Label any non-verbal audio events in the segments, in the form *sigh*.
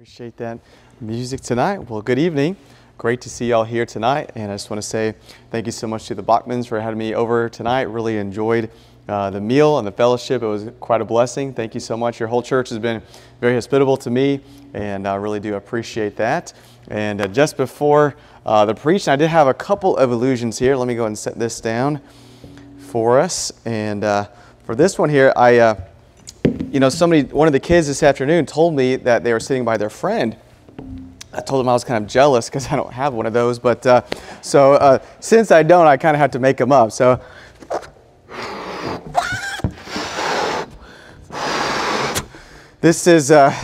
Appreciate that music tonight. Well, good evening. Great to see y'all here tonight. And I just want to say thank you so much to the Bachmans for having me over tonight. Really enjoyed uh, the meal and the fellowship. It was quite a blessing. Thank you so much. Your whole church has been very hospitable to me, and I really do appreciate that. And uh, just before uh, the preaching, I did have a couple of illusions here. Let me go and set this down for us. And uh, for this one here, I uh, you know, somebody, one of the kids this afternoon told me that they were sitting by their friend. I told them I was kind of jealous because I don't have one of those. But uh, so uh, since I don't, I kind of have to make them up. So. This is, uh,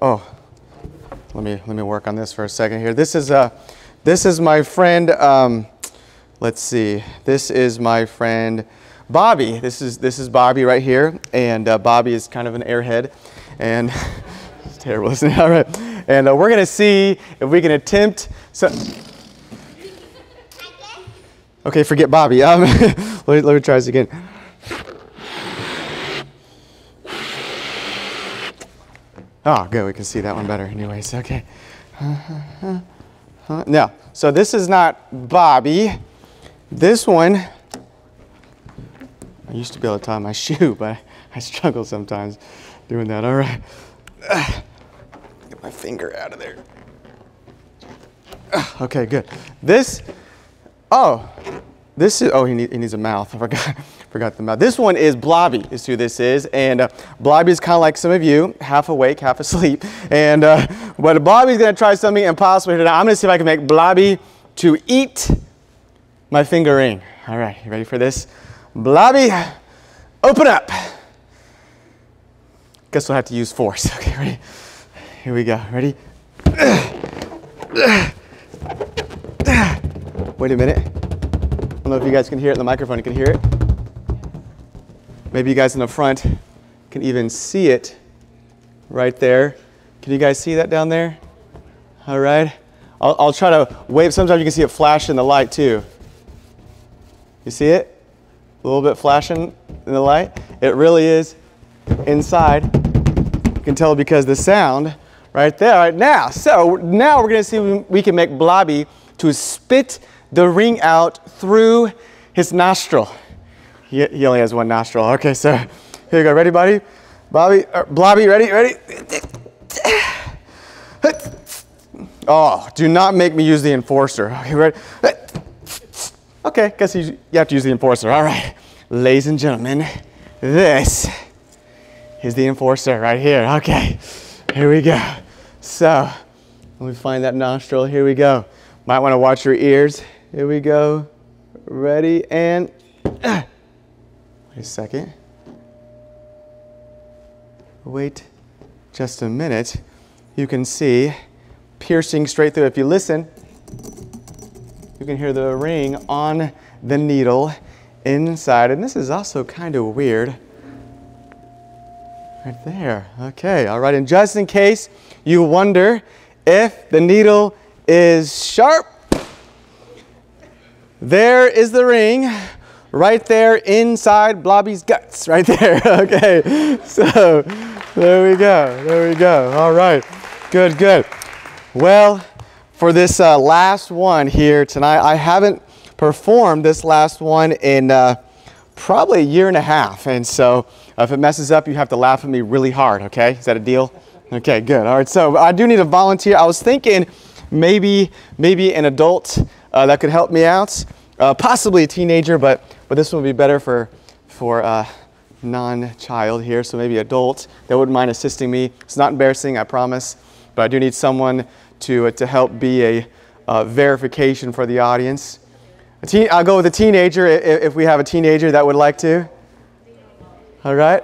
oh, let me let me work on this for a second here. This is uh, this is my friend. Um, let's see. This is my friend Bobby. This is this is Bobby right here, and uh, Bobby is kind of an airhead, and *laughs* it's terrible, isn't it? *laughs* All right, and uh, we're gonna see if we can attempt. So, okay, forget Bobby. *laughs* Um, let, me, let me try this again. Oh, good. We can see that one better, anyways. Okay. Now, so this is not Bobby. This one I used to be able to tie my *laughs* shoe, but I struggle sometimes doing that. All right. *sighs* Get my finger out of there. *sighs* Okay, good. This, oh, this is, oh, he, need, he needs a mouth. *laughs* I forgot, forgot the mouth. This one is Blobby, is who this is. And uh, Blobby is kind of like some of you, half awake, half asleep. *laughs* And, uh, but Blobby's going to try something impossible today. I'm going to see if I can make Blobby to eat my finger ring. All right, you ready for this? Blobby, open up. Guess we'll have to use force. *laughs* Okay, ready? Here we go. Ready? Wait a minute. I don't know if you guys can hear it in the microphone. You can hear it? Maybe you guys in the front can even see it right there. Can you guys see that down there? All right. I'll, I'll try to wave. Sometimes you can see it flash in the light too. You see it? A little bit flashing in the light. It really is inside. You can tell because the sound right there, right now. So now we're gonna see if we can make Blobby to spit the ring out through his nostril. He, he only has one nostril. Okay, so here you go. Ready, buddy? Bobby, uh, Blobby, ready, ready? Oh, do not make me use the enforcer. Okay, ready? Okay, guess you, you have to use the enforcer. All right, ladies and gentlemen, this is the enforcer right here. Okay, here we go. So, let me find that nostril. Here we go. Might want to watch your ears. Here we go. Ready and. Uh, wait a second. Wait just a minute. You can see piercing straight through. If you listen, you can hear the ring on the needle inside. And this is also kind of weird. Right there. Okay, all right. And just in case you wonder if the needle is sharp, there is the ring right there inside Blobby's guts, right there. *laughs* okay, so there we go. There we go. All right, good, good. Well, for this uh, last one here tonight. I haven't performed this last one in uh, probably a year and a half. And so if it messes up, you have to laugh at me really hard, okay? Is that a deal? Okay, good. All right, so I do need a volunteer. I was thinking maybe, maybe an adult uh, that could help me out, uh, possibly a teenager, but, but this one would be better for, for uh, non-child here, so maybe adult that wouldn't mind assisting me. It's not embarrassing, I promise, but I do need someone to, uh, to help be a uh, verification for the audience. Teen, I'll go with a teenager if, if we have a teenager that would like to. All right?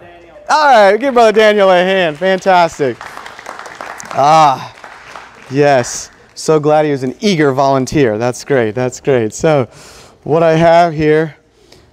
All right, give Brother Daniel a hand. Fantastic. Ah, yes. So glad he was an eager volunteer. That's great. That's great. So, what I have here,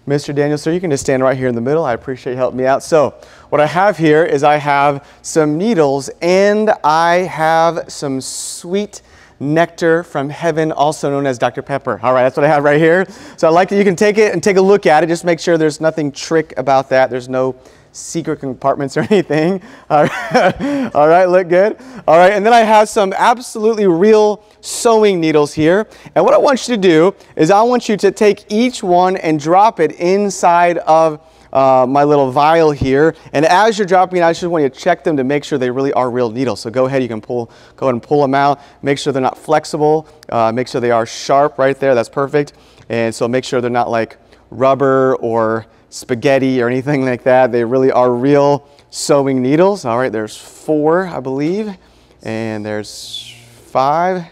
Mr. Daniel, sir, you can just stand right here in the middle. I appreciate you helping me out. So, what I have here is I have some needles and I have some sweet nectar from heaven, also known as Dr. Pepper. All right, that's what I have right here. So I like that you can take it and take a look at it. Just make sure there's nothing trick about that. There's no secret compartments *laughs* or anything. All right, *laughs* All right look good. All right, and then I have some absolutely real sewing needles here. And what I want you to do is I want you to take each one and drop it inside of uh, my little vial here. And as you're dropping it, I just want you to check them to make sure they really are real needles. So go ahead, you can pull, go ahead and pull them out. Make sure they're not flexible. Uh, make sure they are sharp right there. That's perfect. And so make sure they're not like rubber or spaghetti or anything *laughs* like that. They really are real sewing needles. All right, there's four, I believe. And there's five,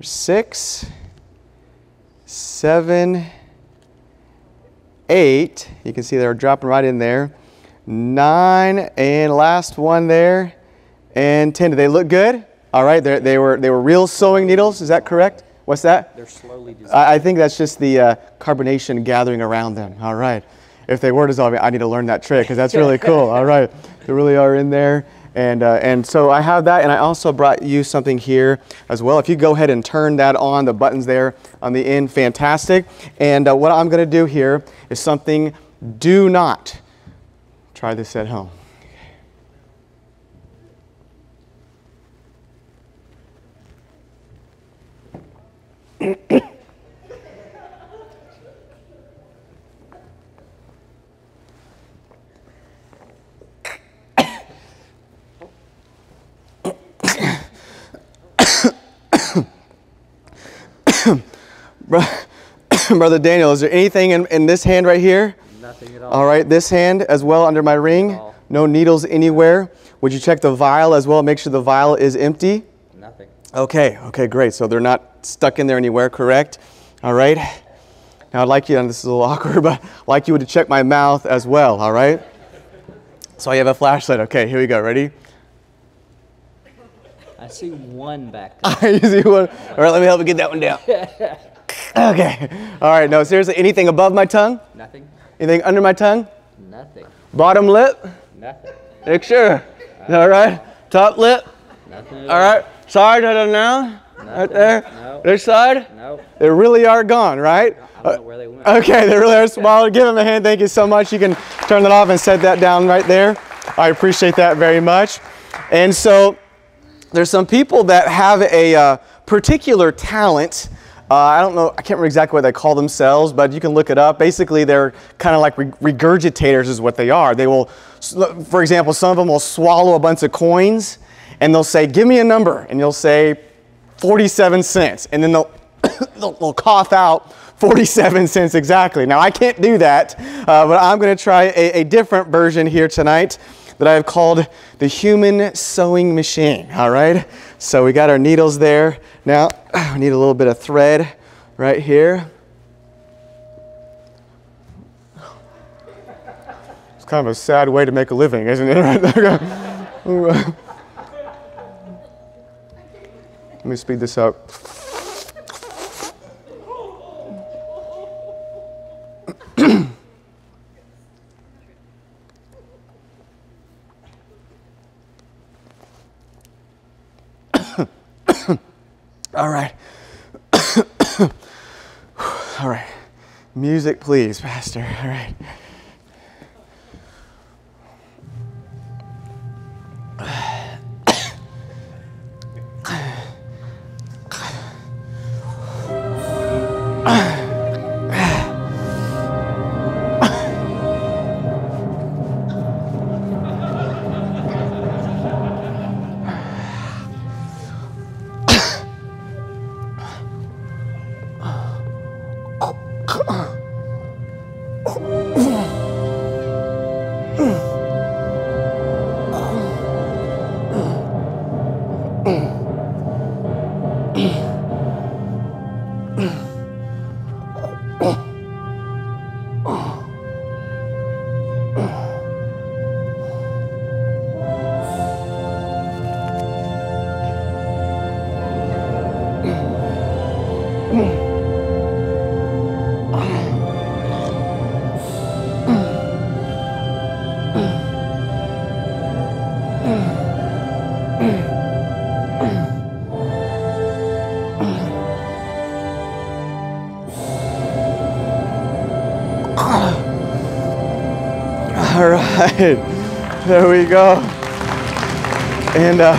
six, seven, eight. You can see they're dropping right in there. Nine, and last one there. And 10. Do they look good? All right, they were, they were real sewing needles. Is that correct? What's that? They're slowly dissolving. I, I think that's just the uh, carbonation gathering around them. All right. If they were dissolving, I need to learn that trick because that's really *laughs* cool. All right. They really are in there. And, uh, and so I have that, and I also brought you something here as well. If you go ahead and turn that on, the buttons there on the end, fantastic. And uh, what I'm going to do here is something do not try this at home. *clears throat* *coughs* Brother Daniel, is there anything in, in this hand right here? Nothing at all. All right, this hand as well under my ring. No needles anywhere. Would you check the vial as well? Make sure the vial is empty. Nothing. Okay, okay, great. So they're not stuck in there anywhere, correct? All right. Now I'd like you, and this is a little *laughs* awkward, but I'd like you to check my mouth as well, all right? So I have a flashlight. Okay, here we go. Ready? I see one back *laughs* there. you see one? All right, let me help you get that one down. *laughs* okay. All right, no, seriously, anything above my tongue? Nothing. Anything under my tongue? Nothing. Bottom lip? Nothing. Make sure. All right. Top lip? Nothing. All right. Side right now? Right there? No. This side? No. They really are gone, right? I don't know where they went. Okay, they really are small. Give them a hand. Thank you so much. You can turn that off and set that down right there. I appreciate that very much. And so there's some people that have a uh, particular talent. Uh, I don't know, I can't remember exactly what they call themselves, but you can look it up. Basically, they're kind of like regurgitators, is what they are. They will, for example, some of them will swallow a bunch of coins and they'll say, Give me a number. And you'll say, 47 cents. And then they'll, *coughs* they'll, they'll cough out 47 *laughs* cents exactly. Now, I can't do that, uh, but I'm going to try a, a different version here tonight that I have called the human sewing machine. All right. So we got our needles there. Now *sighs* we need a little bit of thread right here. It's kind of a sad way to make a living, isn't it? *laughs* Let me speed this up. All right. *coughs* All right. Music, please, Pastor. All right. All *coughs* right. There we go. And uh,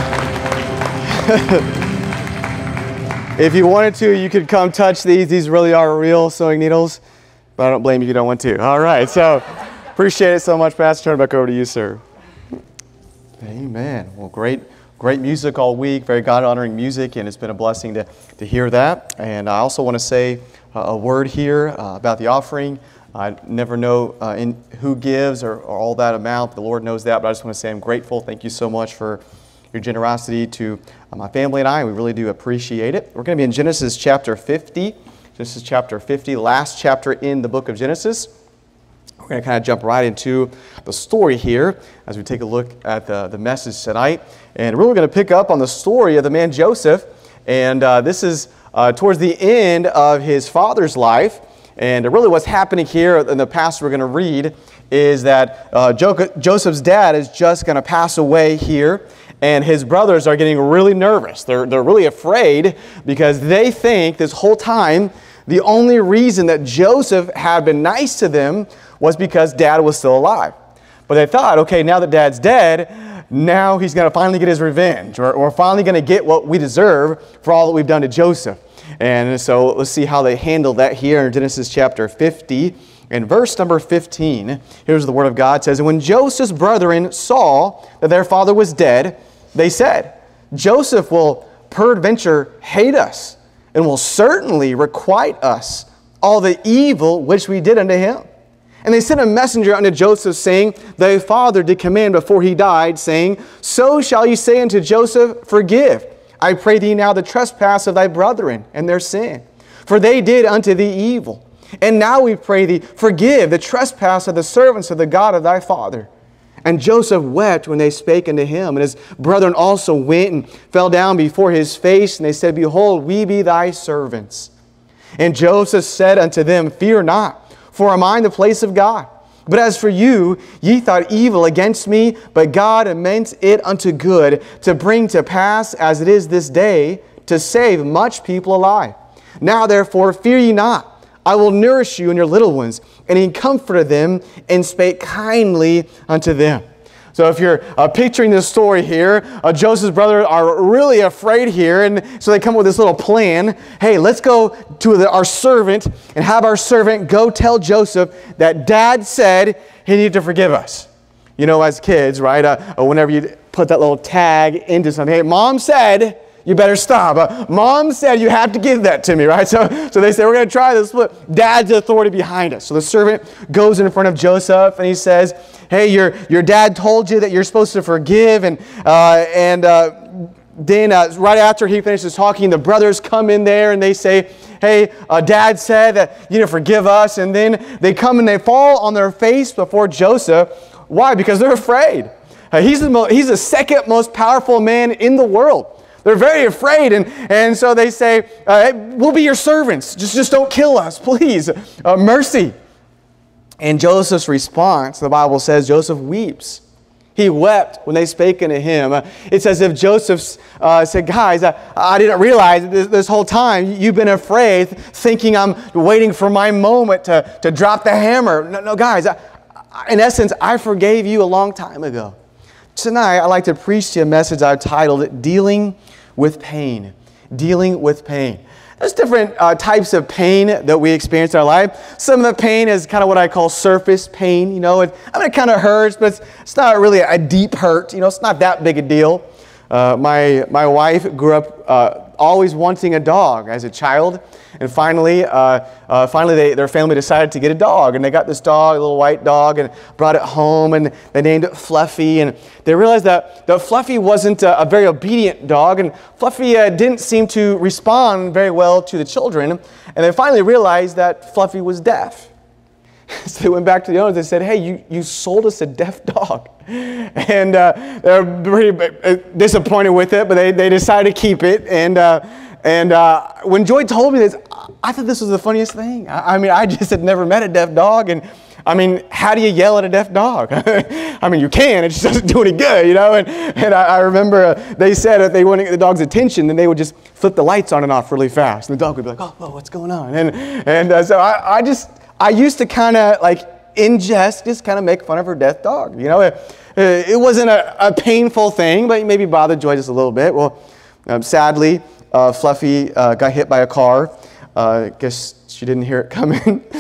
*laughs* if you wanted to, you could come touch these. These really are real sewing needles, but I don't blame you if you don't want to. All right. So appreciate it so much, Pastor. Turn it back over to you, sir. Amen. Well, great, great music all week. Very God honoring music, and it's been a blessing to, to hear that. And I also want to say a word here uh, about the offering. I never know uh, in, who gives or, or, all that amount. The Lord knows that, but I just want to say I'm grateful. Thank you so much for your generosity to uh, my family and I. We really do appreciate it. We're going to be in Genesis chapter 50. Genesis chapter 50, last chapter in the book of Genesis. We're going to kind of jump right into the story here as we take a look at the, the message tonight. And we're really going to pick up on the story of the man Joseph. And uh, this is uh, towards the end of his father's life. And really, what's happening here in the passage we're going to read is that uh, Joseph's dad is just going to pass away here, and his brothers are getting really nervous. They're, they're really afraid because they think this whole time the only reason that Joseph had been nice to them was because dad was still alive. But they thought, okay, now that dad's dead, now he's going to finally get his revenge, or we're finally going to get what we deserve for all that we've done to Joseph. And so let's see how they handle that here in Genesis chapter 50. In verse number 15, here's the word of God says, And when Joseph's brethren saw that their father was dead, they said, Joseph will peradventure hate us, and will certainly requite us all the evil which we did unto him. And they sent a messenger unto Joseph, saying, Thy father did command before he died, saying, So shall you say unto Joseph, Forgive I pray thee now the trespass of thy brethren and their sin, for they did unto thee evil. And now we pray thee, forgive the trespass of the servants of the God of thy father. And Joseph wept when they spake unto him, and his brethren also went and fell down before his face, and they said, Behold, we be thy servants. And Joseph said unto them, Fear not, for am I in the place of God? But as for you, ye thought evil against me, but God meant it unto good, to bring to pass, as it is this day, to save much people alive. Now therefore, fear ye not. I will nourish you and your little ones. And he comforted them and spake kindly unto them. So if you're uh, picturing this story here, uh, Joseph's brothers are really afraid here, and so they come up with this little plan. Hey, let's go to the, our servant and have our servant go tell Joseph that dad said he needed to forgive us. You know, as kids, right? Uh, uh whenever you put that little tag into something, hey, mom said, you better stop. Uh, Mom said you have to give that to me, right? *laughs* So, so they say, we're going to try this. Put dad's authority behind us. So the servant goes in front of Joseph and he says, hey, your, your dad told you that you're supposed to forgive. And, uh, and uh, then uh, right after he finishes talking, the brothers come in there and they say, hey, uh, dad said that you know, forgive us. And then they come and they fall on their face before Joseph. Why? Because they're afraid. Uh, he's, the he's the second most powerful man in the world. They're very afraid, and, and so they say, uh, We'll be your servants. Just, just don't kill us, *laughs* please. Uh, mercy. And Joseph's response, the Bible says, Joseph weeps. He wept when they spake unto him. Uh, it's as if Joseph uh, said, Guys, I, I didn't realize this, this, whole time you've been afraid, thinking I'm waiting for my moment to, to drop the hammer. No, no guys, I, in essence, I forgave you a long time ago. Tonight, I'd like to preach to you a message I've titled Dealing with Pain. Dealing with Pain. There's different uh, types of pain that we experience in our life. Some of the pain is kind of what I call surface pain. You know, it, I mean, it kind of hurts, but it's, it's, not really a deep hurt. You know, it's not that big a deal. Uh, my, my wife grew up uh, always wanting a dog as a child. And finally, uh, uh, finally they, their family decided to get a dog. And they got this dog, a little white dog, and brought it home. And they named it Fluffy. And they realized that, that Fluffy wasn't a, a very obedient dog. And Fluffy uh, didn't seem to respond very well to the children. And they finally realized that Fluffy was deaf. *laughs* So they went back to the owners and said, Hey, you, you sold us a deaf dog. *laughs* And uh, they're pretty uh, disappointed with it, but they, they decided to keep it. And, uh, and uh, when Joy told me this, I thought this was the funniest thing. I, I, mean, I *laughs* just had never met a deaf dog. And I mean, how do you yell at a deaf dog? I mean, you can, it just doesn't do any good, you know? And, and I, I remember uh, they said if they wanted to get the dog's attention, then they would just flip the lights on and off really fast. And the dog would be like, oh, whoa, what's going on? And, and uh, so I, I just, I used to kind of like in jest, just kind of make fun of her death dog. You know, it, it wasn't a, a painful thing, but maybe bothered Joy just a little bit. Well, um, sadly, uh, Fluffy uh, got hit by a car. Uh, guess she didn't hear it coming. *laughs*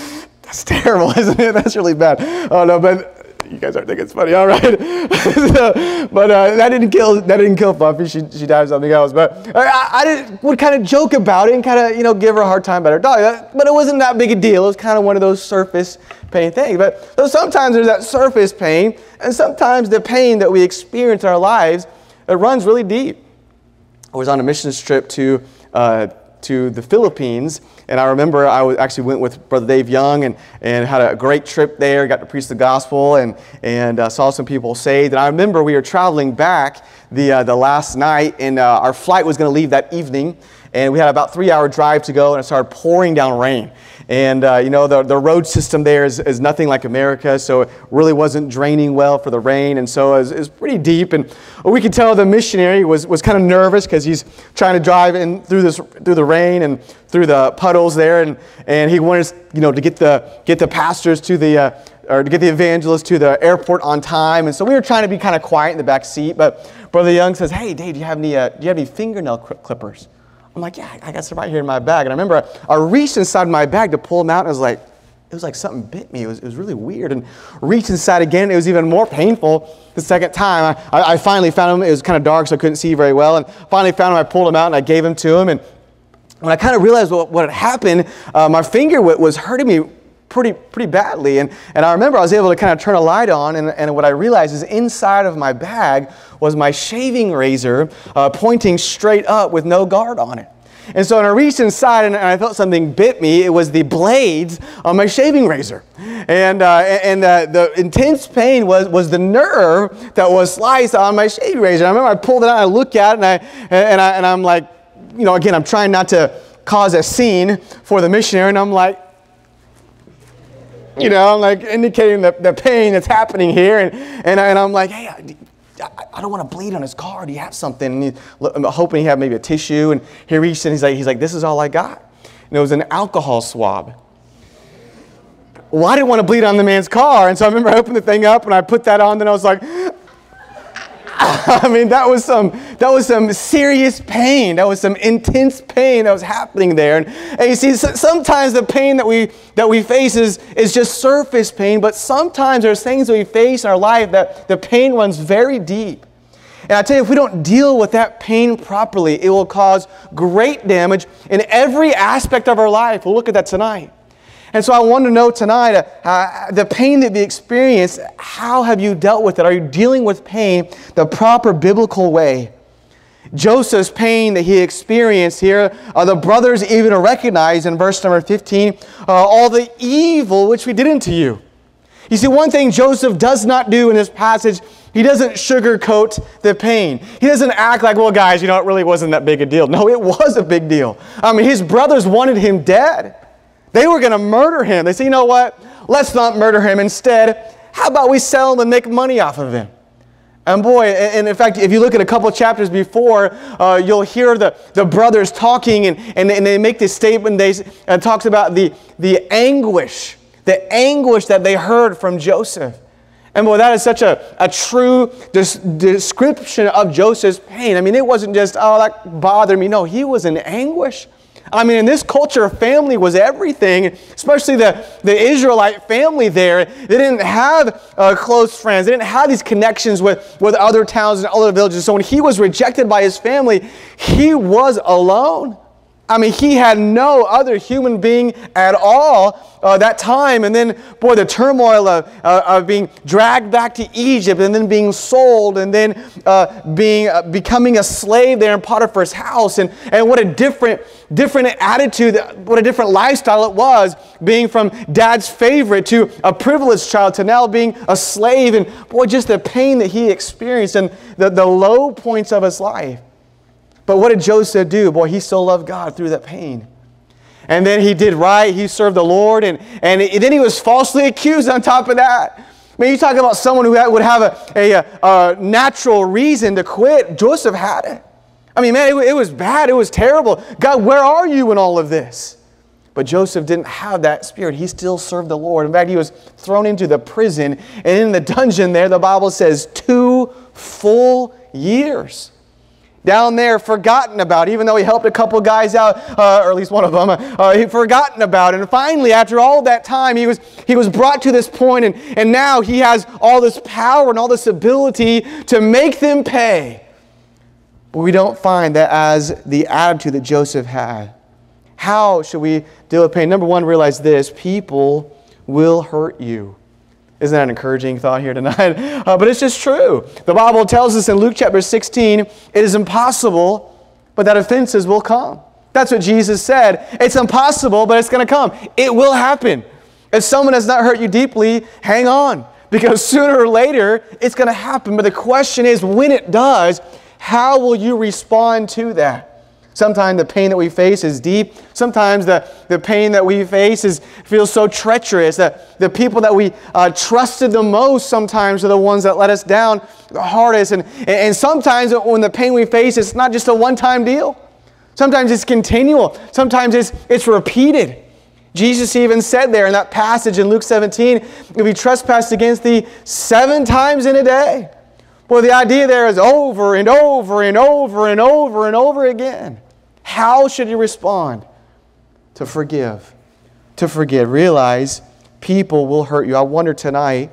That's terrible, *laughs* isn't it? That's really bad. Oh no, but you guys aren't thinking it's funny, all right? *laughs* so, but uh, that didn't kill that didn't kill Fluffy. She, she died of something else. But I, I did, would kind of joke about it and kind of you know give her a hard time about her dog. But it wasn't that big a deal. It was kind of one of those surface pain things. But so sometimes there's that surface pain, and sometimes the pain that we experience in our lives it runs really deep. I was on a missions trip to uh, to the Philippines. And I remember I actually went with Brother Dave Young and, and had a great trip there, got to preach the gospel and, and uh, saw some people saved. And I remember we were traveling back the, uh, the last night, and uh, our flight was going to leave that evening. And we had about three hour drive to go, and it started pouring down rain. And, uh, you know, the, the road system there is, is nothing like America, so it really wasn't draining well for the rain. And so it was, it was pretty deep. And we could tell the missionary was, was kind of nervous because he's trying to drive in through, this, through the rain and through the puddles there. And, and he wanted, you know, to get the, get the pastors to the, uh, or to get the evangelists to the airport on time. And so we were trying to be kind of quiet in the back seat. But Brother Young says, hey, Dave, do you have any, uh, do you have any fingernail clippers? I'm like, yeah, I got some right here in my bag. And I remember I, I reached inside my bag to pull them out, and I was like, it was like something bit me. It was, it was really weird. And reached inside again, it was even more painful the second time. I, I, I finally found them. It was kind of dark, so I couldn't see very well. And finally found them. I pulled them out and I gave them to him. And when I kind of realized what, what had happened, uh, my finger was hurting me pretty, pretty badly. And, and I remember I was able to kind of turn a light on, and, and what I realized is inside of my bag was my shaving razor uh, pointing straight up with no guard on it. And so when I reached inside and I felt something bit me, it was the blades on my shaving razor. And, uh, and uh, the intense pain was, was the nerve that was sliced on my shaving razor. I remember I pulled it out I looked at it and, I, and, I, and I'm like, you know, again, I'm trying not to cause a scene for the missionary, and I'm like, you know, I'm like indicating the, the pain that's happening here. And, and, I, and I'm like, hey, I, I don't want to bleed on his car. Do you have something? And he, I'm hoping he had maybe a tissue. And he reached and he's like, he's like, this is all I got. And it was an alcohol swab. Well, I didn't want to bleed on the man's car. And so I remember I opened the thing up and I put that on. And I was like, *laughs* I mean, that was some that was some serious pain. That was some intense pain that was happening there. And, and you see, sometimes the pain that we that we face is, is just surface pain, but sometimes there's things that we face in our life that the pain runs very deep. And I tell you, if we don't deal with that pain properly, it will cause great damage in every aspect of our life. We'll look at that tonight. And so I want to know tonight uh, the pain that we experience, how have you dealt with it? Are you dealing with pain the proper biblical way? Joseph's pain that he experienced here, uh, the brothers even recognize in verse number 15 uh, all the evil which we did unto you. You see, one thing Joseph does not do in this passage, he doesn't sugarcoat the pain. He doesn't act like, well, guys, you know, it really wasn't that big a deal. No, it was a big deal. I mean, his brothers wanted him dead. They were going to murder him. They said, you know what? Let's not murder him. Instead, how about we sell him and make money off of him? And boy, and in fact, if you look at a couple chapters before, uh, you'll hear the, the brothers talking and, and, and they make this statement. They uh, talks about the, the anguish, the anguish that they heard from Joseph. And boy, that is such a, a true des- description of Joseph's pain. I mean, it wasn't just, oh, that bothered me. No, he was in anguish. I mean, in this culture, family was everything, especially the, the Israelite family there. They didn't have uh, close friends, they didn't have these connections with, with other towns and other villages. So when he was rejected by his family, he was alone. I mean, he had no other human being at all uh, that time. And then, boy, the turmoil of, uh, of being dragged back to Egypt and then being sold and then uh, being, uh, becoming a slave there in Potiphar's house. And, and what a different, different attitude, what a different lifestyle it was being from dad's favorite to a privileged child to now being a slave. And boy, just the pain that he experienced and the, the low points of his life. But what did Joseph do? Boy, he still loved God through that pain. And then he did right. He served the Lord. And, and then he was falsely accused on top of that. I mean, you talk about someone who would have a, a, a natural reason to quit. Joseph had it. I mean, man, it, it was bad. It was terrible. God, where are you in all of this? But Joseph didn't have that spirit. He still served the Lord. In fact, he was thrown into the prison, and in the dungeon there, the Bible says, two full years. Down there, forgotten about, even though he helped a couple guys out, uh, or at least one of them, uh, he forgotten about. And finally, after all that time, he was, he was brought to this point, and, and now he has all this power and all this ability to make them pay. But we don't find that as the attitude that Joseph had. How should we deal with pain? Number one, realize this people will hurt you. Isn't that an encouraging thought here tonight? *laughs* Uh, but it's just true. The Bible tells us in Luke chapter 16 it is impossible, but that offenses will come. That's what Jesus said. It's impossible, but it's going to come. It will happen. If someone has not hurt you deeply, hang on, because *laughs* sooner or later it's going to happen. But the question is, when it does, how will you respond to that? Sometimes the pain that we face is deep. Sometimes the, the pain that we face is, feels so treacherous that the people that we uh, trusted the most sometimes are the ones that let us down the hardest. And, and sometimes when the pain we face, it's not just a one time deal. Sometimes it's continual. Sometimes it's, it's repeated. Jesus even said there in that passage in Luke 17, if you trespass against thee seven times in a day. Well, the idea there is over and over and over and over and over again. How should you respond? To forgive. To forgive. Realize people will hurt you. I wonder tonight,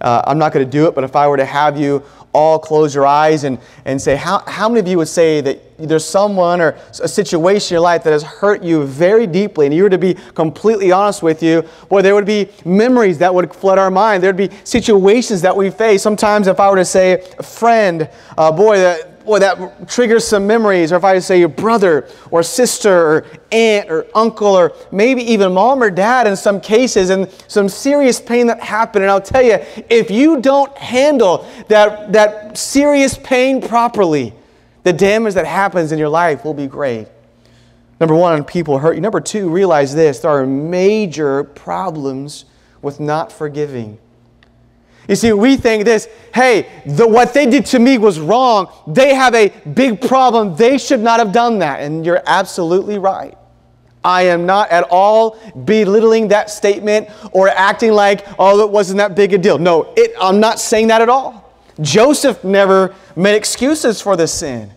uh, I'm not going to do it, but if I were to have you all close your eyes and, and say, how, how many of you would say that there's someone or a situation in your life that has hurt you very deeply, and you were to be completely honest with you, boy, there would be memories that would flood our mind. There'd be situations that we face. Sometimes, if I were to say, a friend, uh, boy, that boy, that triggers some memories. Or if I say your brother or sister or aunt or uncle or maybe even mom or dad in some cases and some serious pain that happened. And I'll tell you, if you don't handle that, that serious pain properly, the damage that happens in your life will be great. Number one, people hurt you. Number two, realize this there are major problems with not forgiving. You see, we think this, hey, the, what they did to me was wrong. They have a big problem. They should not have done that. And you're absolutely right. I am not at all belittling that statement or acting like, oh, it wasn't that big a deal. No, it, I'm not saying that at all. Joseph never made excuses for the sin.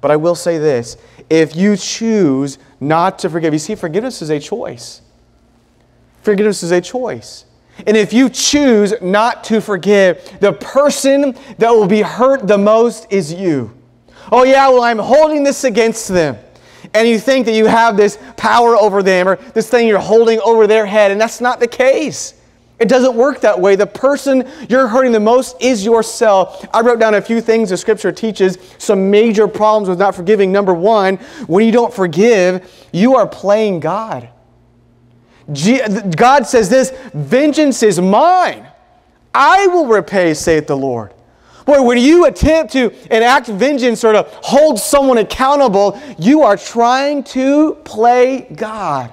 But I will say this if you choose not to forgive, you see, forgiveness is a choice. Forgiveness is a choice. And if you choose not to forgive, the person that will be hurt the most is you. Oh, yeah, well, I'm holding this against them. And you think that you have this power over them or this thing you're holding over their head, and that's not the case. It doesn't work that way. The person you're hurting the most is yourself. I wrote down a few things the scripture teaches, some major problems with not forgiving. Number one, when you don't forgive, you are playing God. God says this vengeance is mine. I will repay, saith the Lord. Boy, when you attempt to enact vengeance or to hold someone accountable, you are trying to play God.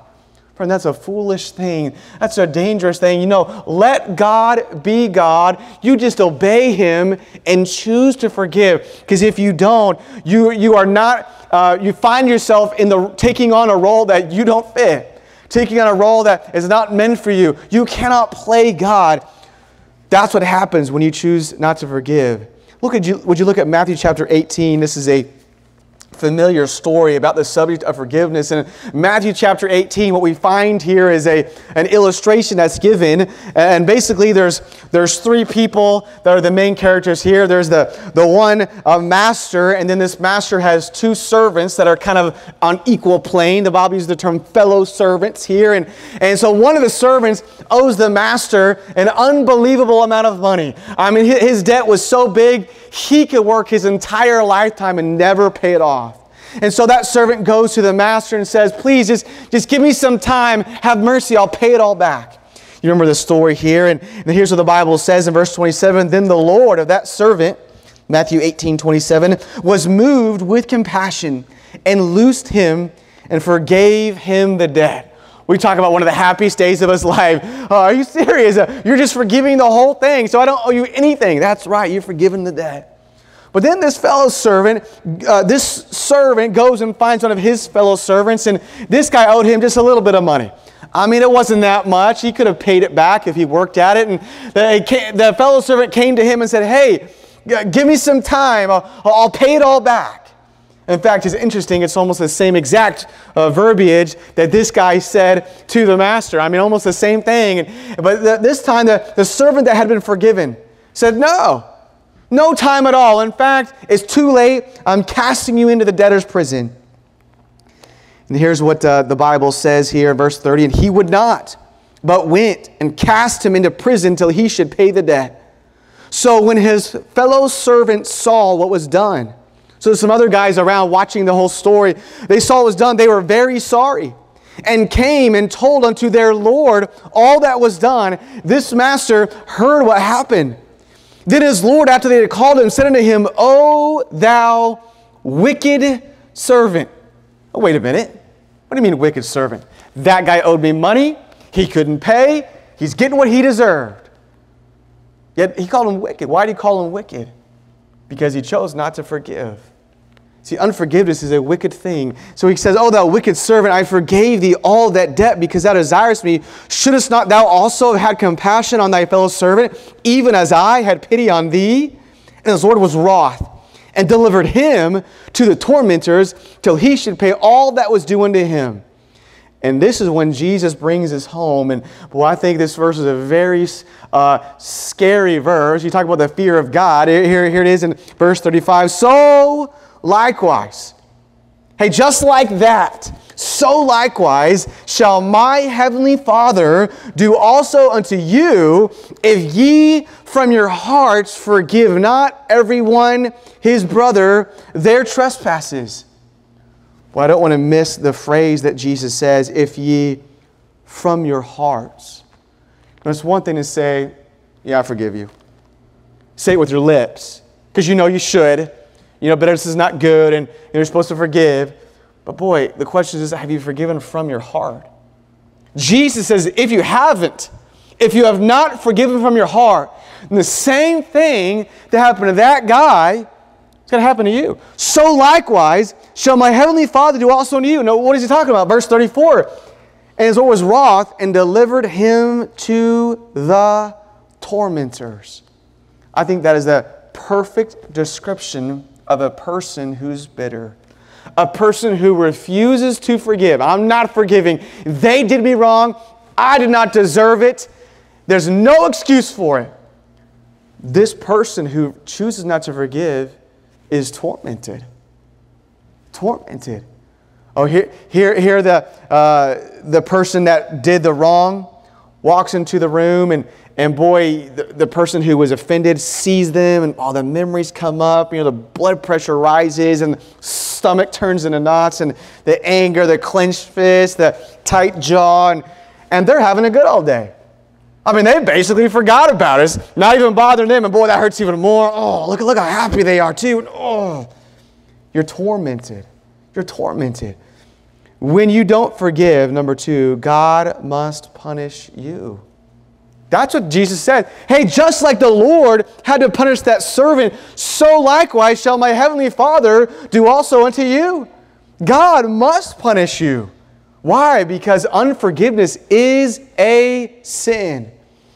Friend, that's a foolish thing. That's a dangerous thing. You know, let God be God. You just obey Him and choose to forgive. Because if you don't, you, you are not, uh, you find yourself in the taking on a role that you don't fit taking on a role that is not meant for you. You cannot play God. That's what happens when you choose not to forgive. Look at you, would you look at Matthew chapter 18? This is a familiar story about the subject of forgiveness. In Matthew chapter 18, what we find here is a, an illustration that's given. And basically, there's, there's three people that are the main characters here. There's the, the one uh, master, and then this master has two servants that are kind of on equal plane. The Bible uses the term fellow servants here. And, and so one of the servants owes the master an unbelievable amount of money. I mean, his debt was so big, he could work his entire lifetime and never pay it off. And so that servant goes to the master and says, Please, just, just give me some time. Have mercy. I'll pay it all back. You remember the story here? And, and here's what the Bible says in verse 27 Then the Lord of that servant, Matthew 18 27, was moved with compassion and loosed him and forgave him the debt. We talk about one of the happiest days of his life. Oh, are you serious? Uh, you're just forgiving the whole thing, so I don't owe you anything. That's right, you're forgiven the debt. But then this fellow servant, uh, this servant goes and finds one of his fellow servants, and this guy owed him just a little bit of money. I mean, it wasn't that much. He could have paid it back if he worked at it. And the, the fellow servant came to him and said, Hey, give me some time. I'll, I'll pay it all back. In fact, it's interesting, it's almost the same exact uh, verbiage that this guy said to the master. I mean, almost the same thing. But the, this time, the, the servant that had been forgiven said, No, no time at all. In fact, it's too late. I'm casting you into the debtor's prison. And here's what uh, the Bible says here, verse 30 And he would not, but went and cast him into prison till he should pay the debt. So when his fellow servants saw what was done, so some other guys around watching the whole story, they saw what was done. They were very sorry and came and told unto their Lord all that was done. This master heard what happened. Then his Lord, after they had called him, said unto him, O thou wicked servant. Oh, wait a minute. What do you mean, wicked servant? That guy owed me money. He couldn't pay. He's getting what he deserved. Yet he called him wicked. Why did he call him wicked? Because he chose not to forgive. See, unforgiveness is a wicked thing. So he says, Oh, thou wicked servant, I forgave thee all that debt because thou desirest me. Shouldst not thou also have had compassion on thy fellow servant, even as I had pity on thee? And his Lord was wroth and delivered him to the tormentors till he should pay all that was due unto him. And this is when Jesus brings us home. And boy, I think this verse is a very uh, scary verse. You talk about the fear of God. Here, here it is in verse 35. So likewise. Hey, just like that, so likewise shall my heavenly Father do also unto you if ye from your hearts forgive not everyone his brother their trespasses. Well, I don't want to miss the phrase that Jesus says, if ye from your hearts. Now, it's one thing to say, yeah, I forgive you. Say it with your lips, because you know you should. You know, bitterness is not good and you're supposed to forgive. But boy, the question is have you forgiven from your heart? Jesus says, if you haven't, if you have not forgiven from your heart, the same thing that happened to that guy is going to happen to you. So likewise shall my heavenly Father do also unto you. Now, what is he talking about? Verse 34. And his Lord was wroth and delivered him to the tormentors. I think that is the perfect description of a person who's bitter. A person who refuses to forgive. I'm not forgiving. They did me wrong. I did not deserve it. There's no excuse for it. This person who chooses not to forgive is tormented. Tormented. Oh, here, here, here the, uh, the person that did the wrong walks into the room and, and boy, the, the, person who was offended sees them, and all the memories come up. You know, the blood pressure rises, and the stomach turns into knots, and the anger, the clenched fist, the tight jaw, and, and they're having a good old day. I mean, they basically forgot about us, not even bothering them, and boy, that hurts even more. Oh, look, look how happy they are, too. Oh, you're tormented. You're tormented. When you don't forgive, number two, God must punish you. That's what Jesus said. Hey, just like the Lord had to punish that servant, so likewise shall my heavenly Father do also unto you. God must punish you. Why? Because unforgiveness is a sin.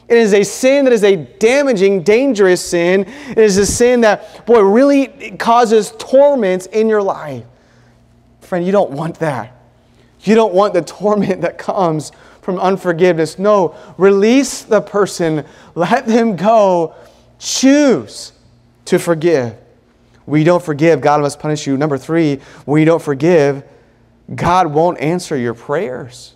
It is a sin that is a damaging, dangerous sin. It is a sin that, boy, really causes torments in your life. Friend, you don't want that. You don't want the torment that comes from unforgiveness. No, release the person, let them go. Choose to forgive. We don't forgive, God must punish you. Number three, we don't forgive, God won't answer your prayers.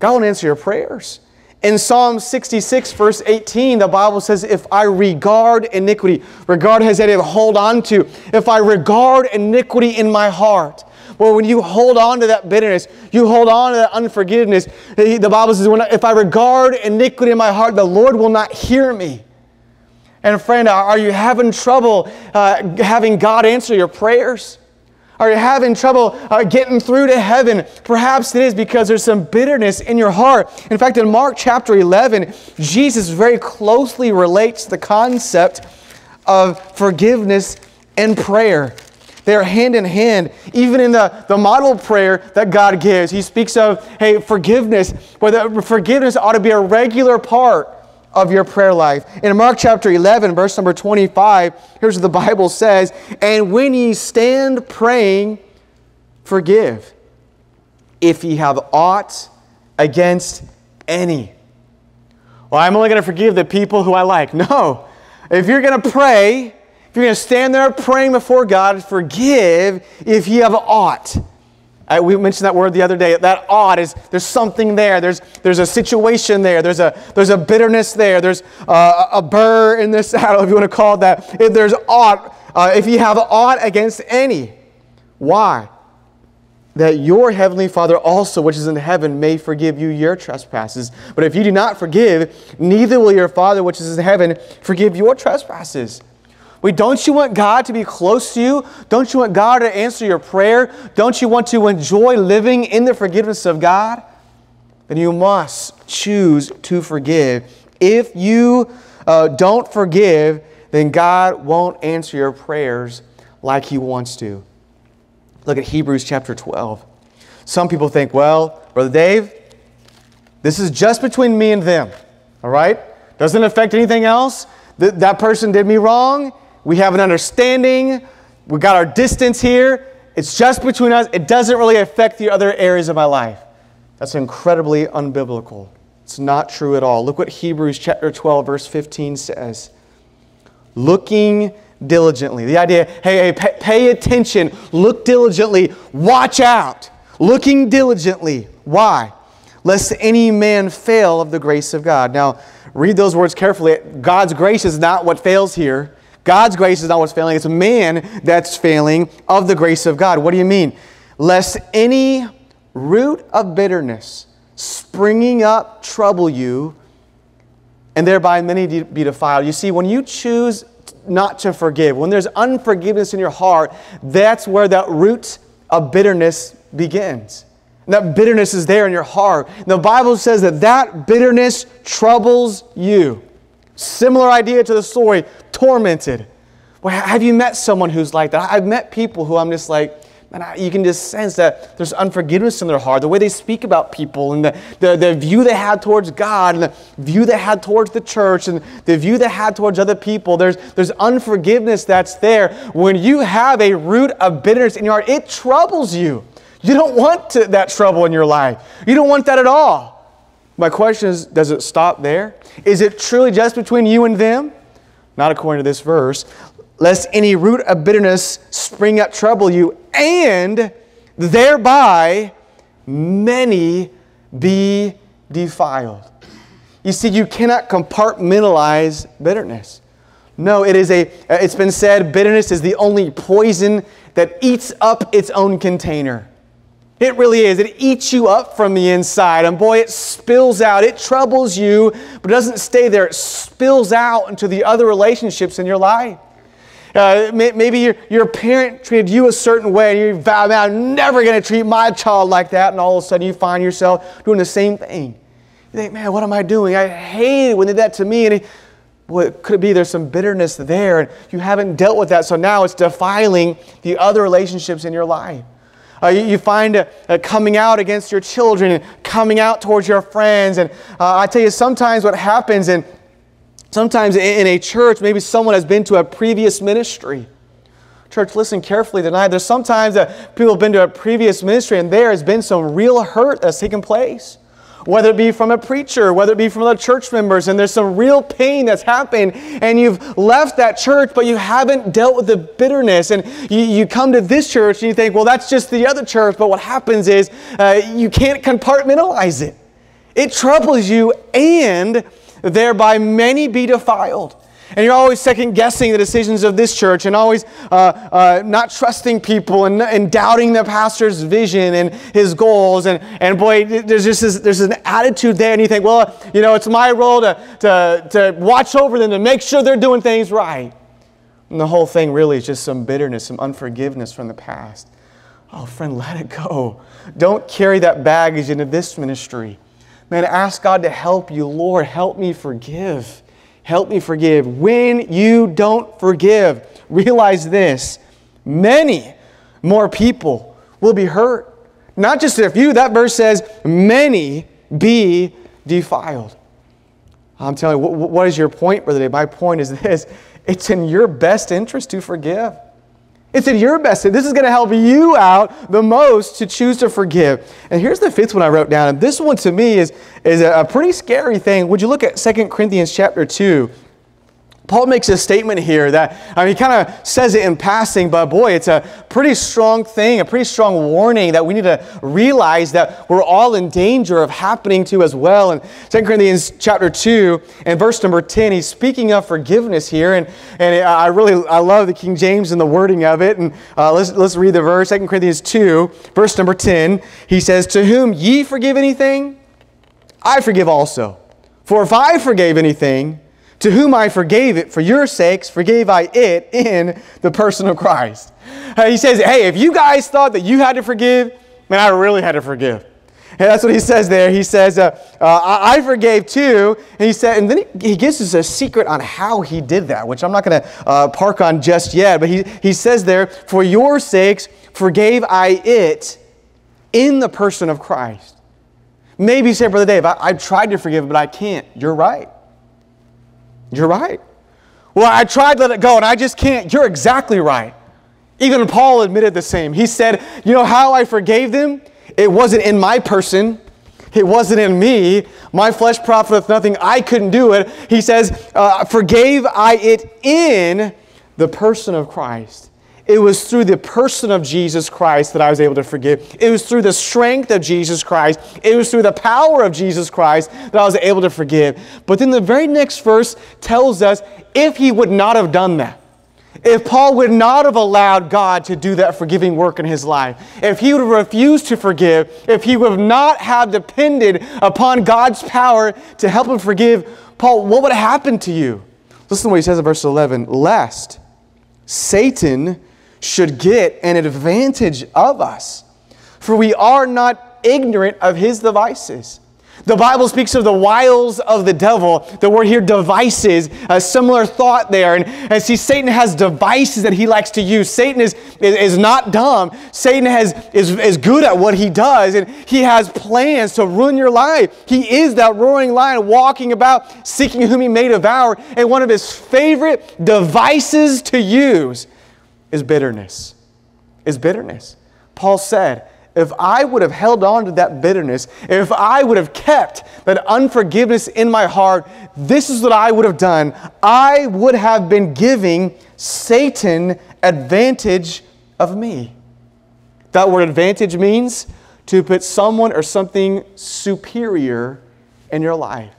God won't answer your prayers. In Psalm 66, verse 18, the Bible says, If I regard iniquity, regard has that hold on to. If I regard iniquity in my heart, well, when you hold on to that bitterness, you hold on to that unforgiveness, the Bible says, if I regard iniquity in my heart, the Lord will not hear me. And friend, are you having trouble uh, having God answer your prayers? Are you having trouble uh, getting through to heaven? Perhaps it is because there's some bitterness in your heart. In fact, in Mark chapter 11, Jesus very closely relates the concept of forgiveness and prayer. They are hand in hand. Even in the, the model prayer that God gives, He speaks of, hey, forgiveness, where the forgiveness ought to be a regular part of your prayer life. In Mark chapter 11, verse number 25, here's what the Bible says And when ye stand praying, forgive, if ye have aught against any. Well, I'm only going to forgive the people who I like. No. If you're going to pray, if you're going to stand there praying before God, forgive if you have aught. Uh, we mentioned that word the other day. That ought is there's something there. There's there's a situation there. There's a there's a bitterness there. There's uh, a burr in the *laughs* saddle, if you want to call it that. If there's aught, uh, if you have aught against any, why? That your heavenly Father also, which is in heaven, may forgive you your trespasses. But if you do not forgive, neither will your Father, which is in heaven, forgive your trespasses. Wait, don't you want God to be close to you? Don't you want God to answer your prayer? Don't you want to enjoy living in the forgiveness of God? Then you must choose to forgive. If you uh, don't forgive, then God won't answer your prayers like He wants to. Look at Hebrews chapter 12. Some people think, well, Brother Dave, this is just between me and them, all right? Doesn't affect anything else. Th- that person did me wrong. We have an understanding. We got our distance here. It's just between us. It doesn't really affect the other areas of my life. That's incredibly unbiblical. It's not true at all. Look what Hebrews chapter 12, verse 15 says. Looking diligently. The idea, hey, hey pay, pay attention, look diligently, watch out. Looking diligently. Why? Lest any man fail of the grace of God. Now, read those words carefully. God's grace is not what fails here. God's grace is not what's failing, it's a man that's failing of the grace of God. What do you mean? Lest any root of bitterness springing up trouble you, and thereby many be defiled. You see, when you choose not to forgive, when there's unforgiveness in your heart, that's where that root of bitterness begins. And that bitterness is there in your heart. And the Bible says that that bitterness troubles you. Similar idea to the story, tormented. Well, have you met someone who's like that? I've met people who I'm just like, man, you can just sense that there's unforgiveness in their heart, the way they speak about people, and the, the, the view they had towards God, and the view they had towards the church, and the view they had towards other people. There's, there's unforgiveness that's there. When you have a root of bitterness in your heart, it troubles you. You don't want to, that trouble in your life. You don't want that at all. My question is does it stop there? Is it truly just between you and them? Not according to this verse. Lest any root of bitterness spring up trouble you, and thereby many be defiled. You see, you cannot compartmentalize bitterness. No, it is a, it's been said bitterness is the only poison that eats up its own container. It really is. It eats you up from the inside. And boy, it spills out. It troubles you, but it doesn't stay there. It spills out into the other relationships in your life. Uh, maybe your, your parent treated you a certain way, and you vow, man, I'm never going to treat my child like that, and all of a sudden you find yourself doing the same thing. You think, man, what am I doing? I hate it when they did that to me. And it, could it be there's some bitterness there, and you haven't dealt with that, so now it's defiling the other relationships in your life. Uh, you, you, find uh, uh, coming out against your children and coming out towards your friends. And uh, I tell you, sometimes what happens, and sometimes in, in a church, maybe someone has been to a previous ministry. Church, listen carefully tonight. There's sometimes that people have been to a previous ministry and there has been some real hurt that's taken place whether it be from a preacher, whether it be from other church members, and there's some real pain that's happened, and you've left that church, but you haven't dealt with the bitterness, and you, you come to this church and you think, well, that's just the other church, but what happens is uh, you can't compartmentalize it. It troubles you, and thereby many be defiled. And you're always second guessing the decisions of this church and always uh, uh, not trusting people and, and doubting the pastor's vision and his goals. And, and boy, there's just this, there's an attitude there. And you think, well, you know, it's my role to, to, to watch over them, to make sure they're doing things right. And the whole thing really is just some bitterness, some unforgiveness from the past. Oh, friend, let it go. Don't carry that baggage into this ministry. Man, ask God to help you. Lord, help me forgive. Help me forgive. When you don't forgive, realize this many more people will be hurt. Not just a few, that verse says, many be defiled. I'm telling you, what is your point, Brother Dave? My point is this it's in your best interest to forgive. It's in your best. This is going to help you out the most to choose to forgive. And here's the fifth one I wrote down. And this one to me is, is a pretty scary thing. Would you look at 2 Corinthians chapter 2? Paul makes a statement here that, I mean, he kind of says it in passing, but boy, it's a pretty strong thing, a pretty strong warning that we need to realize that we're all in danger of happening to as well. In 2 Corinthians chapter 2 and verse number 10, he's speaking of forgiveness here, and, and I really, I love the King James and the wording of it. And uh, let's, let's read the verse, 2 Corinthians 2, verse number 10. He says, To whom ye forgive anything, I forgive also. For if I forgave anything, to whom I forgave it for your sakes, forgave I it in the person of Christ. Uh, he says, Hey, if you guys thought that you had to forgive, man, I really had to forgive. And that's what he says there. He says, uh, uh, I, I, forgave too. And he said, and then he, he, gives us a secret on how he did that, which I'm not going to uh, park on just yet. But he, he says there, For your sakes, forgave I it in the person of Christ. Maybe you say, Brother Dave, I, I've tried to forgive, but I can't. You're right. You're right. Well, I tried to let it go and I just can't. You're exactly right. Even Paul admitted the same. He said, You know how I forgave them? It wasn't in my person. It wasn't in me. My flesh profiteth nothing. I couldn't do it. He says, uh, Forgave I it in the person of Christ. It was through the person of Jesus Christ that I was able to forgive. It was through the strength of Jesus Christ. It was through the power of Jesus Christ that I was able to forgive. But then the very next verse tells us if he would not have done that, if Paul would not have allowed God to do that forgiving work in his life, if he would have refused to forgive, if he would not have depended upon God's power to help him forgive, Paul, what would have happened to you? Listen to what he says in verse 11 Lest Satan should get an advantage of us. For we are not ignorant of his devices. The Bible speaks of the wiles of the devil. The word here, devices, a similar thought there. And, and see, Satan has devices that he likes to use. Satan is, is, is not dumb. Satan has, is, is good at what he does, and he has plans to ruin your life. He is that roaring lion walking about, seeking whom he may devour. And one of his favorite devices to use is bitterness. Is bitterness. Paul said, if I would have held on to that bitterness, if I would have kept that unforgiveness in my heart, this is what I would have done. I would have been giving Satan advantage of me. That word advantage means to put someone or something superior in your life.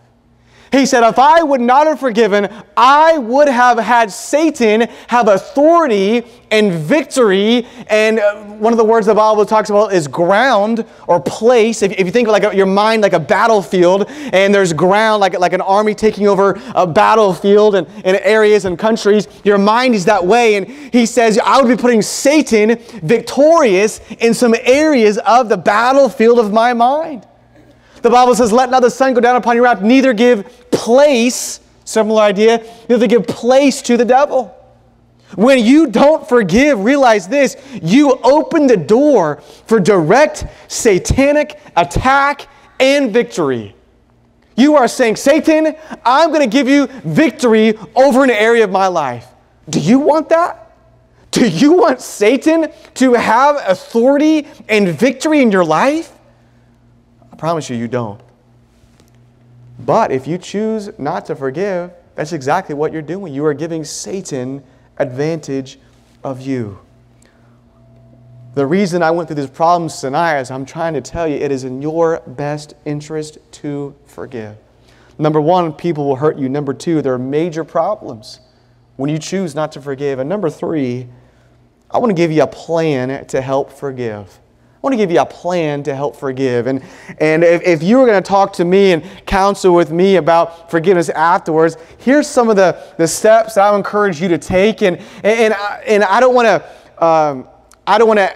He said, If I would not have forgiven, I would have had Satan have authority and victory. And uh, one of the words the Bible talks about is ground or place. If, if you think of like a, your mind like a battlefield, and there's ground like, like an army taking over a battlefield and in areas and countries, your mind is that way. And he says, I would be putting Satan victorious in some areas of the battlefield of my mind. The Bible says, Let not the sun go down upon your wrath, neither give place, similar idea, neither give place to the devil. When you don't forgive, realize this you open the door for direct satanic attack and victory. You are saying, Satan, I'm going to give you victory over an area of my life. Do you want that? Do you want Satan to have authority and victory in your life? Promise you, you don't. But if you choose not to forgive, that's exactly what you're doing. You are giving Satan advantage of you. The reason I went through these problems tonight is I'm trying to tell you it is in your best interest to forgive. Number one, people will hurt you. Number two, there are major problems when you choose not to forgive. And number three, I want to give you a plan to help forgive. I want to give you a plan to help forgive. And, and if, if you were going to talk to me and counsel with me about forgiveness afterwards, here's some of the, the steps I encourage you to take. And, and, I, and I don't want to, um, I don't want to,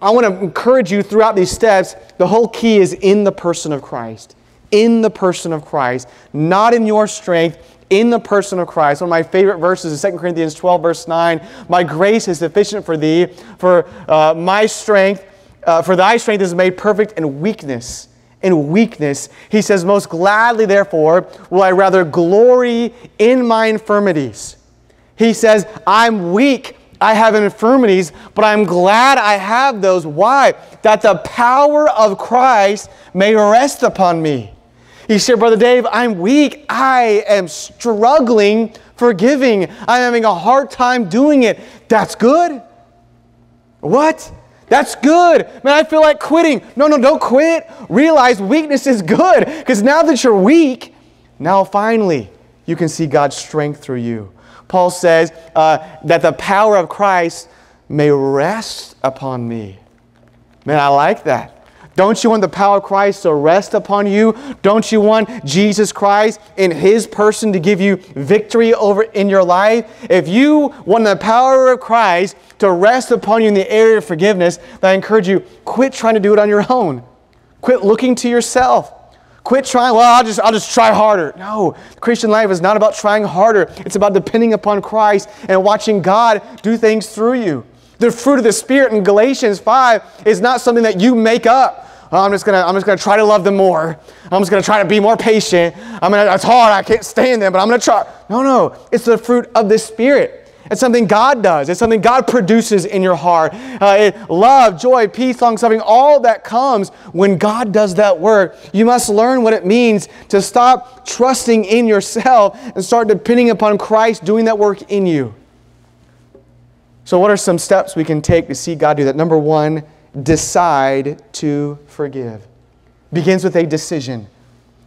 I want to encourage you throughout these steps. The whole key is in the person of Christ. In the person of Christ, not in your strength, in the person of Christ. One of my favorite verses is 2 Corinthians 12, verse 9. My grace is sufficient for thee, for uh, my strength, uh, for thy strength is made perfect in weakness. In weakness, he says, Most gladly, therefore, will I rather glory in my infirmities. He says, I'm weak. I have infirmities, but I'm glad I have those. Why? That the power of Christ may rest upon me. He said, Brother Dave, I'm weak. I am struggling forgiving. I'm having a hard time doing it. That's good. What? That's good. Man, I feel like quitting. No, no, don't quit. Realize weakness is good because now that you're weak, now finally you can see God's strength through you. Paul says uh, that the power of Christ may rest upon me. Man, I like that. Don't you want the power of Christ to rest upon you? Don't you want Jesus Christ in His person to give you victory over in your life? If you want the power of Christ to rest upon you in the area of forgiveness, then I encourage you, quit trying to do it on your own. Quit looking to yourself. Quit trying, well, I'll just, I'll just try harder. No, Christian life is not about trying harder. It's about depending upon Christ and watching God do things through you. The fruit of the Spirit in Galatians 5 is not something that you make up. Oh, I'm just gonna, I'm just gonna try to love them more. I'm just gonna try to be more patient. I'm gonna, it's hard, I can't stand them, but I'm gonna try. No, no, it's the fruit of the Spirit. It's something God does. It's something God produces in your heart. Uh, it, love, joy, peace, long suffering, all that comes when God does that work. You must learn what it means to stop trusting in yourself and start depending upon Christ doing that work in you. So, what are some steps we can take to see God do that? Number one, decide to forgive. Begins with a decision.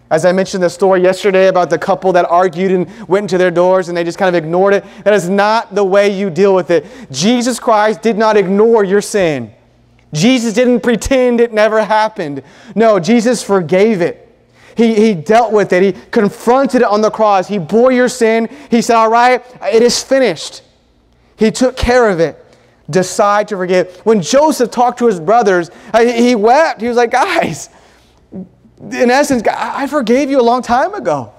As I mentioned the story yesterday about the couple that argued and went into their doors and they just kind of ignored it, that is not the way you deal with it. Jesus Christ did not ignore your sin. Jesus didn't pretend it never happened. No, Jesus forgave it. He, he dealt with it. He confronted it on the cross. He bore your sin. He said, All right, it is finished. He took care of it. Decide to forgive. When Joseph talked to his brothers, uh, he wept. He was like, Guys, in essence, I forgave you a long time ago.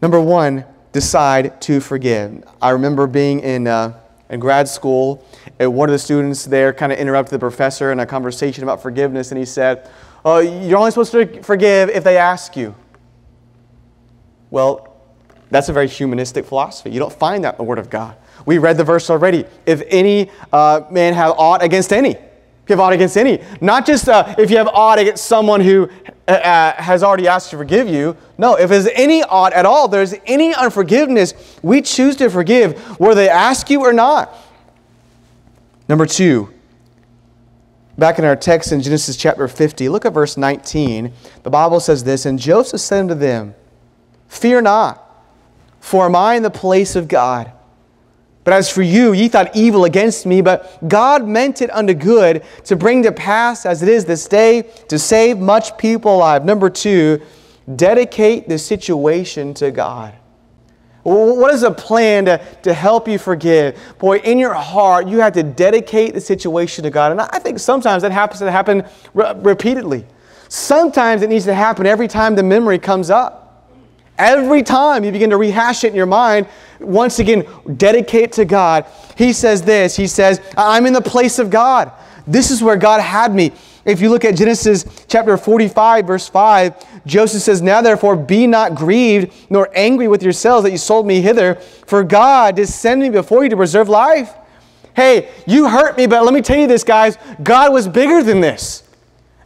Number one, decide to forgive. I remember being in, uh, in grad school, and one of the students there kind of interrupted the professor in a conversation about forgiveness, and he said, oh, You're only supposed to forgive if they ask you. Well, that's a very humanistic philosophy. You don't find that in the Word of God. We read the verse already. If any uh, man have aught against any, if you have aught against any, not just uh, if you have aught against someone who uh, uh, has already asked to forgive you. No, if there's any aught at all, there's any unforgiveness, we choose to forgive whether they ask you or not. Number two, back in our text in Genesis chapter 50, look at verse 19. The Bible says this And Joseph said unto them, Fear not, for am I in the place of God? But as for you, ye thought evil against me, but God meant it unto good to bring to pass as it is this day to save much people alive. Number two, dedicate the situation to God. What is a plan to, to help you forgive? Boy, in your heart, you have to dedicate the situation to God. And I think sometimes that happens to happen re- repeatedly. Sometimes it needs to happen every time the memory comes up. Every time you begin to rehash it in your mind, once again, dedicate to God. He says this He says, I'm in the place of God. This is where God had me. If you look at Genesis chapter 45, verse 5, Joseph says, Now therefore be not grieved nor angry with yourselves that you sold me hither, for God did send me before you to preserve life. Hey, you hurt me, but let me tell you this, guys God was bigger than this.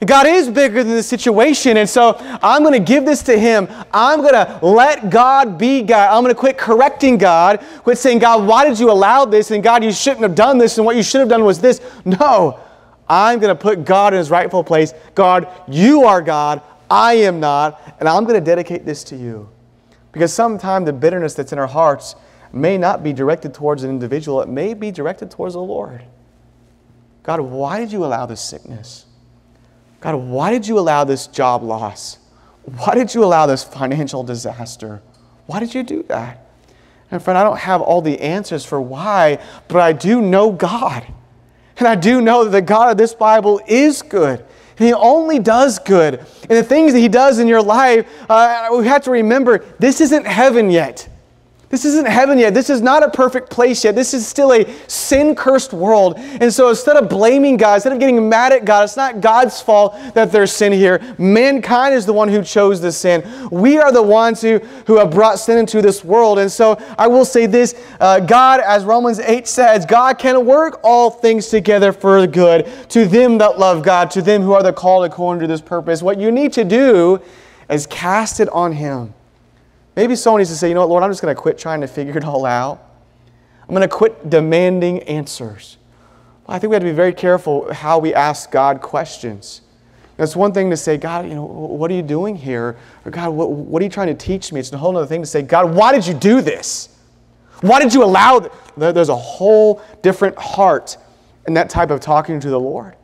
God is bigger than the situation. And so I'm going to give this to Him. I'm going to let God be God. I'm going to quit correcting God, quit saying, God, why did you allow this? And God, you shouldn't have done this. And what you should have done was this. No, I'm going to put God in His rightful place. God, you are God. I am not. And I'm going to dedicate this to you. Because sometimes the bitterness that's in our hearts may not be directed towards an individual, it may be directed towards the Lord. God, why did you allow this sickness? God, why did you allow this job loss? Why did you allow this financial disaster? Why did you do that? And friend, I don't have all the answers for why, but I do know God. And I do know that the God of this Bible is good. And he only does good. And the things that he does in your life, uh, we have to remember this isn't heaven yet. This isn't heaven yet. This is not a perfect place yet. This is still a sin cursed world. And so instead of blaming God, instead of getting mad at God, it's not God's fault that there's sin here. Mankind is the one who chose the sin. We are the ones who, who have brought sin into this world. And so I will say this uh, God, as Romans 8 says, God can work all things together for good to them that love God, to them who are the called according to this purpose. What you need to do is cast it on Him. Maybe someone needs to say, you know what, Lord, I'm just going to quit trying to figure it all out. I'm going to quit demanding answers. I think we have to be very careful how we ask God questions. It's one thing to say, God, you know, what are you doing here? Or God, what, what are you trying to teach me? It's a whole other thing to say, God, why did you do this? Why did you allow th-? There's a whole different heart in that type of talking to the Lord.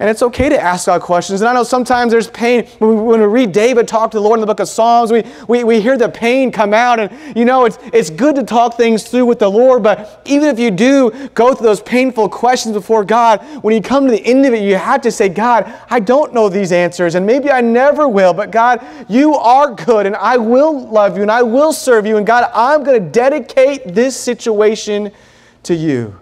And it's okay to ask God questions. And I know sometimes there's pain. When we, when we, read David talk to the Lord in the book of Psalms, we, we, we hear the pain come out. And, you know, it's, it's good to talk things through with the Lord. But even if you do go through those painful questions before God, when you come to the end of it, you have to say, God, I don't know these answers. And maybe I never will. But God, you are good. And I will love you. And I will serve you. And God, I'm going to dedicate this situation to you.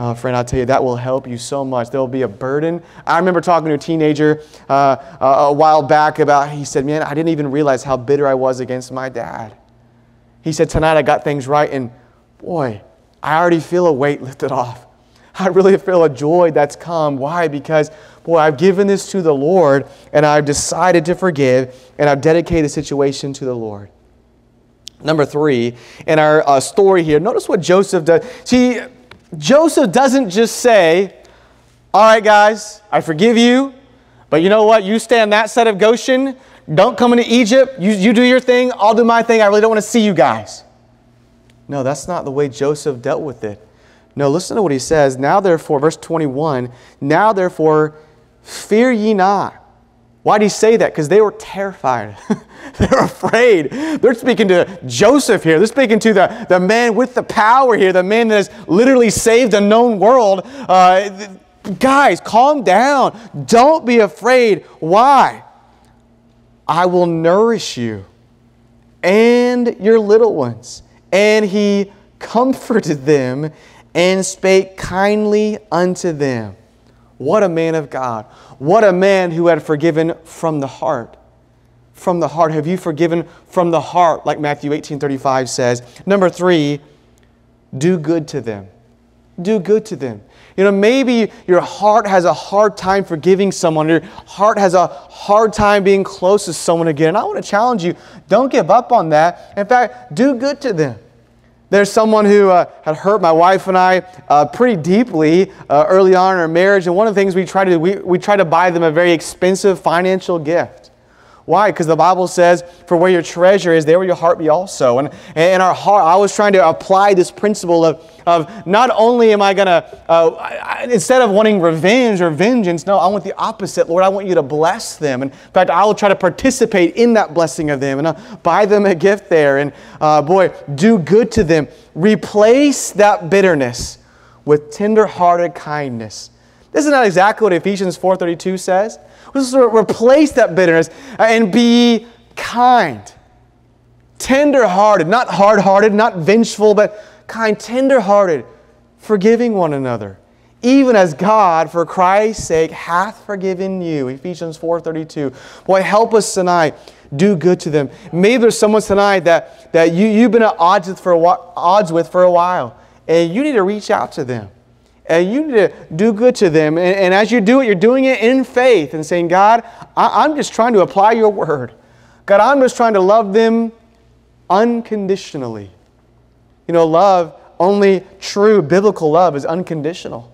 Uh, friend, I'll tell you, that will help you so much. There will be a burden. I remember talking to a teenager uh, a while back about, he said, Man, I didn't even realize how bitter I was against my dad. He said, Tonight I got things right, and boy, I already feel a weight lifted off. I really feel a joy that's come. Why? Because, boy, I've given this to the Lord, and I've decided to forgive, and I've dedicated the situation to the Lord. Number three, in our uh, story here, notice what Joseph does. See, Joseph doesn't just say, All right, guys, I forgive you, but you know what? You stay on that side of Goshen. Don't come into Egypt. You, you do your thing. I'll do my thing. I really don't want to see you guys. No, that's not the way Joseph dealt with it. No, listen to what he says. Now, therefore, verse 21 Now, therefore, fear ye not. Why did he say that? Because they were terrified. *laughs* They're afraid. They're speaking to Joseph here. They're speaking to the, the man with the power here, the man that has literally saved a known world. Uh, guys, calm down. Don't be afraid. Why? I will nourish you and your little ones. And he comforted them and spake kindly unto them. What a man of God. What a man who had forgiven from the heart from the heart? Have you forgiven from the heart, like Matthew 18 35 says? Number three, do good to them. Do good to them. You know, maybe your heart has a hard time forgiving someone, your heart has a hard time being close to someone again. And I want to challenge you don't give up on that. In fact, do good to them. There's someone who uh, had hurt my wife and I uh, pretty deeply uh, early on in our marriage, and one of the things we try to do, we, we try to buy them a very expensive financial gift. Why? Because the Bible says, for where your treasure is, there will your heart be also. And in our heart, I was trying to apply this principle of, of not only am I going to, uh, instead of wanting revenge or vengeance, no, I want the opposite. Lord, I want you to bless them. And in fact, I will try to participate in that blessing of them and I'll buy them a gift there. And uh, boy, do good to them. Replace that bitterness with tender-hearted kindness. This Isn't exactly what Ephesians 4.32 says? Let's replace that bitterness uh, and be kind, tender hearted, not hard hearted, not vengeful, but kind, tender hearted, forgiving one another. Even as God, for Christ's sake, hath forgiven you. Ephesians 4.32. Boy, help us tonight. Do good to them. Maybe there's someone tonight that, that you, you've been at odds with, for a, odds with for a while, and you need to reach out to them and you need to do good to them. And, and, as you do it, you're doing it in faith and saying, God, I, I'm just trying to apply your word. God, I'm just trying to love them unconditionally. You know, love, only true biblical love is unconditional.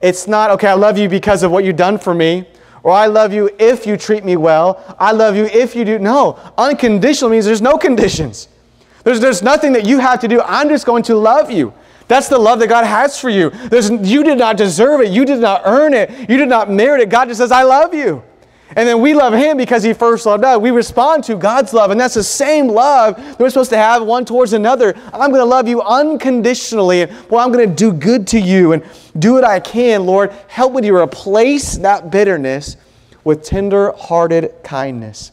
It's not, okay, I love you because of what you've done for me, or I love you if you treat me well, I love you if you do. No, unconditional means there's no conditions. There's, there's nothing that you have to do. I'm just going to love you. That's the love that God has for you. There's, you did not deserve it. You did not earn it. You did not merit it. God just says, I love you. And then we love Him because He first loved us. We respond to God's love, and that's the same love that we're supposed to have one towards another. I'm going to love you unconditionally, and well, I'm going to do good to you and do what I can, Lord. Help me to replace that bitterness with tender hearted kindness.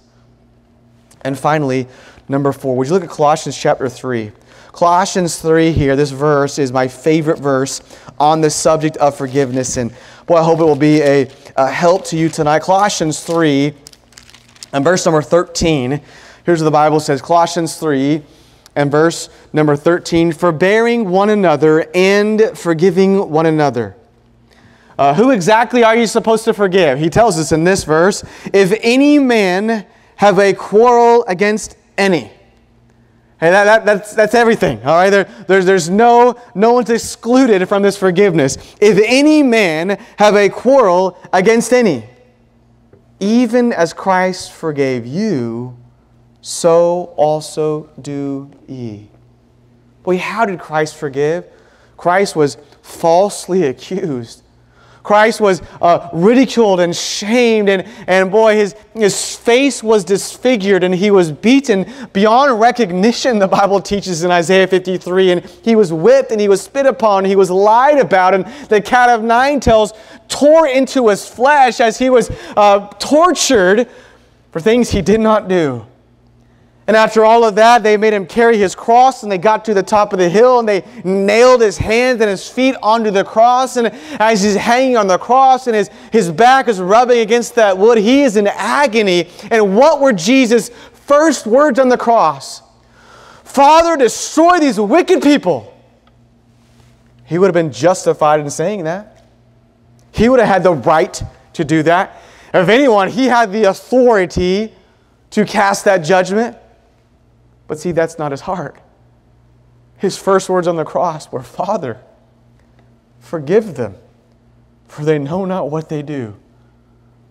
And finally, number four, would you look at Colossians chapter 3? Colossians 3 here, this verse is my favorite verse on the subject of forgiveness. And boy, I hope it will be a, a help to you tonight. Colossians 3 and verse number 13. Here's what the Bible says Colossians 3 and verse number 13 forbearing one another and forgiving one another. Uh, who exactly are you supposed to forgive? He tells us in this verse if any man have a quarrel against any. Hey, that, that, that's, that's everything, all right? There, there's, there's no, no one's excluded from this forgiveness. If any man have a quarrel against any, even as Christ forgave you, so also do ye. Boy, how did Christ forgive? Christ was falsely *laughs* accused. Christ was uh, ridiculed and shamed, and, and boy, his, his face was disfigured, and he was beaten beyond recognition, the Bible teaches in Isaiah 53. And he was whipped, and he was spit upon, he was lied about, and the cat of nine tails tore into his flesh as he was uh, tortured for things he did not do. And after all of that, they made him carry his cross and they got to the top of the hill and they nailed his hands and his feet onto the cross. And as he's hanging on the cross and his, his back is rubbing against that wood, he is in agony. And what were Jesus' first words on the cross? Father, destroy these wicked people. He would have been justified in saying that. He would have had the right to do that. If anyone, he had the authority to cast that judgment. But see, that's not his heart. His first words on the cross were, Father, forgive them, for they know not what they do.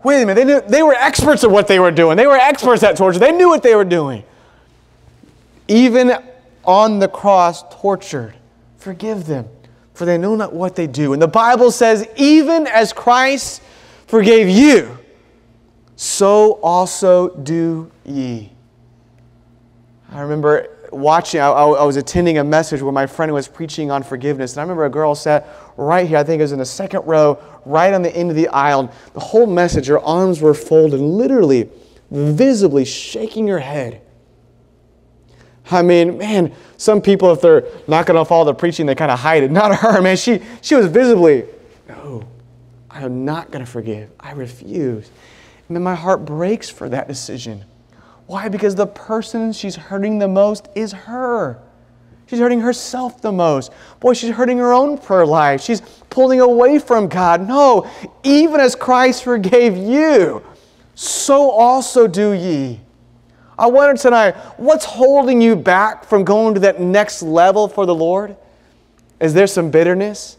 Wait a minute, they, knew, they were experts at what they were doing. They were experts at torture. They knew what they were doing. Even on the cross, tortured, forgive them, for they know not what they do. And the Bible says, even as Christ forgave you, so also do ye. I remember watching, I, I, was attending a message where my friend was preaching on forgiveness. And I remember a girl sat right here, I think it was in the second row, right on the end of the aisle. The whole message, her arms were folded, literally, visibly shaking her head. I mean, man, some people, if they're not going to follow the preaching, they kind of hide it. Not her, man. She, she was visibly, no, I am not going to forgive. I refuse. And then my heart breaks for that decision. Why? Because the person she's hurting the most is her. She's hurting herself the most. Boy, she's hurting her own prayer life. She's pulling away from God. No, even as Christ forgave you, so also do ye. I wonder tonight, what's holding you back from going to that next level for the Lord? Is there some bitterness?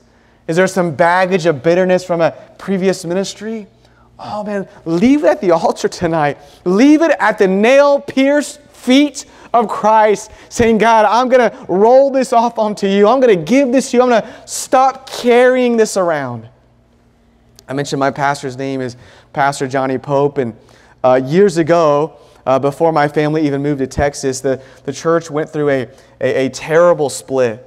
Is there some baggage of bitterness from a previous ministry? Oh man, leave it at the altar tonight. Leave it at the nail pierced feet of Christ, saying, God, I'm going to roll this off onto you. I'm going to give this to you. I'm going to stop carrying this around. I mentioned my pastor's name is Pastor Johnny Pope, and uh, years ago, uh, before my family even moved to Texas, the, the church went through a, a, a terrible split.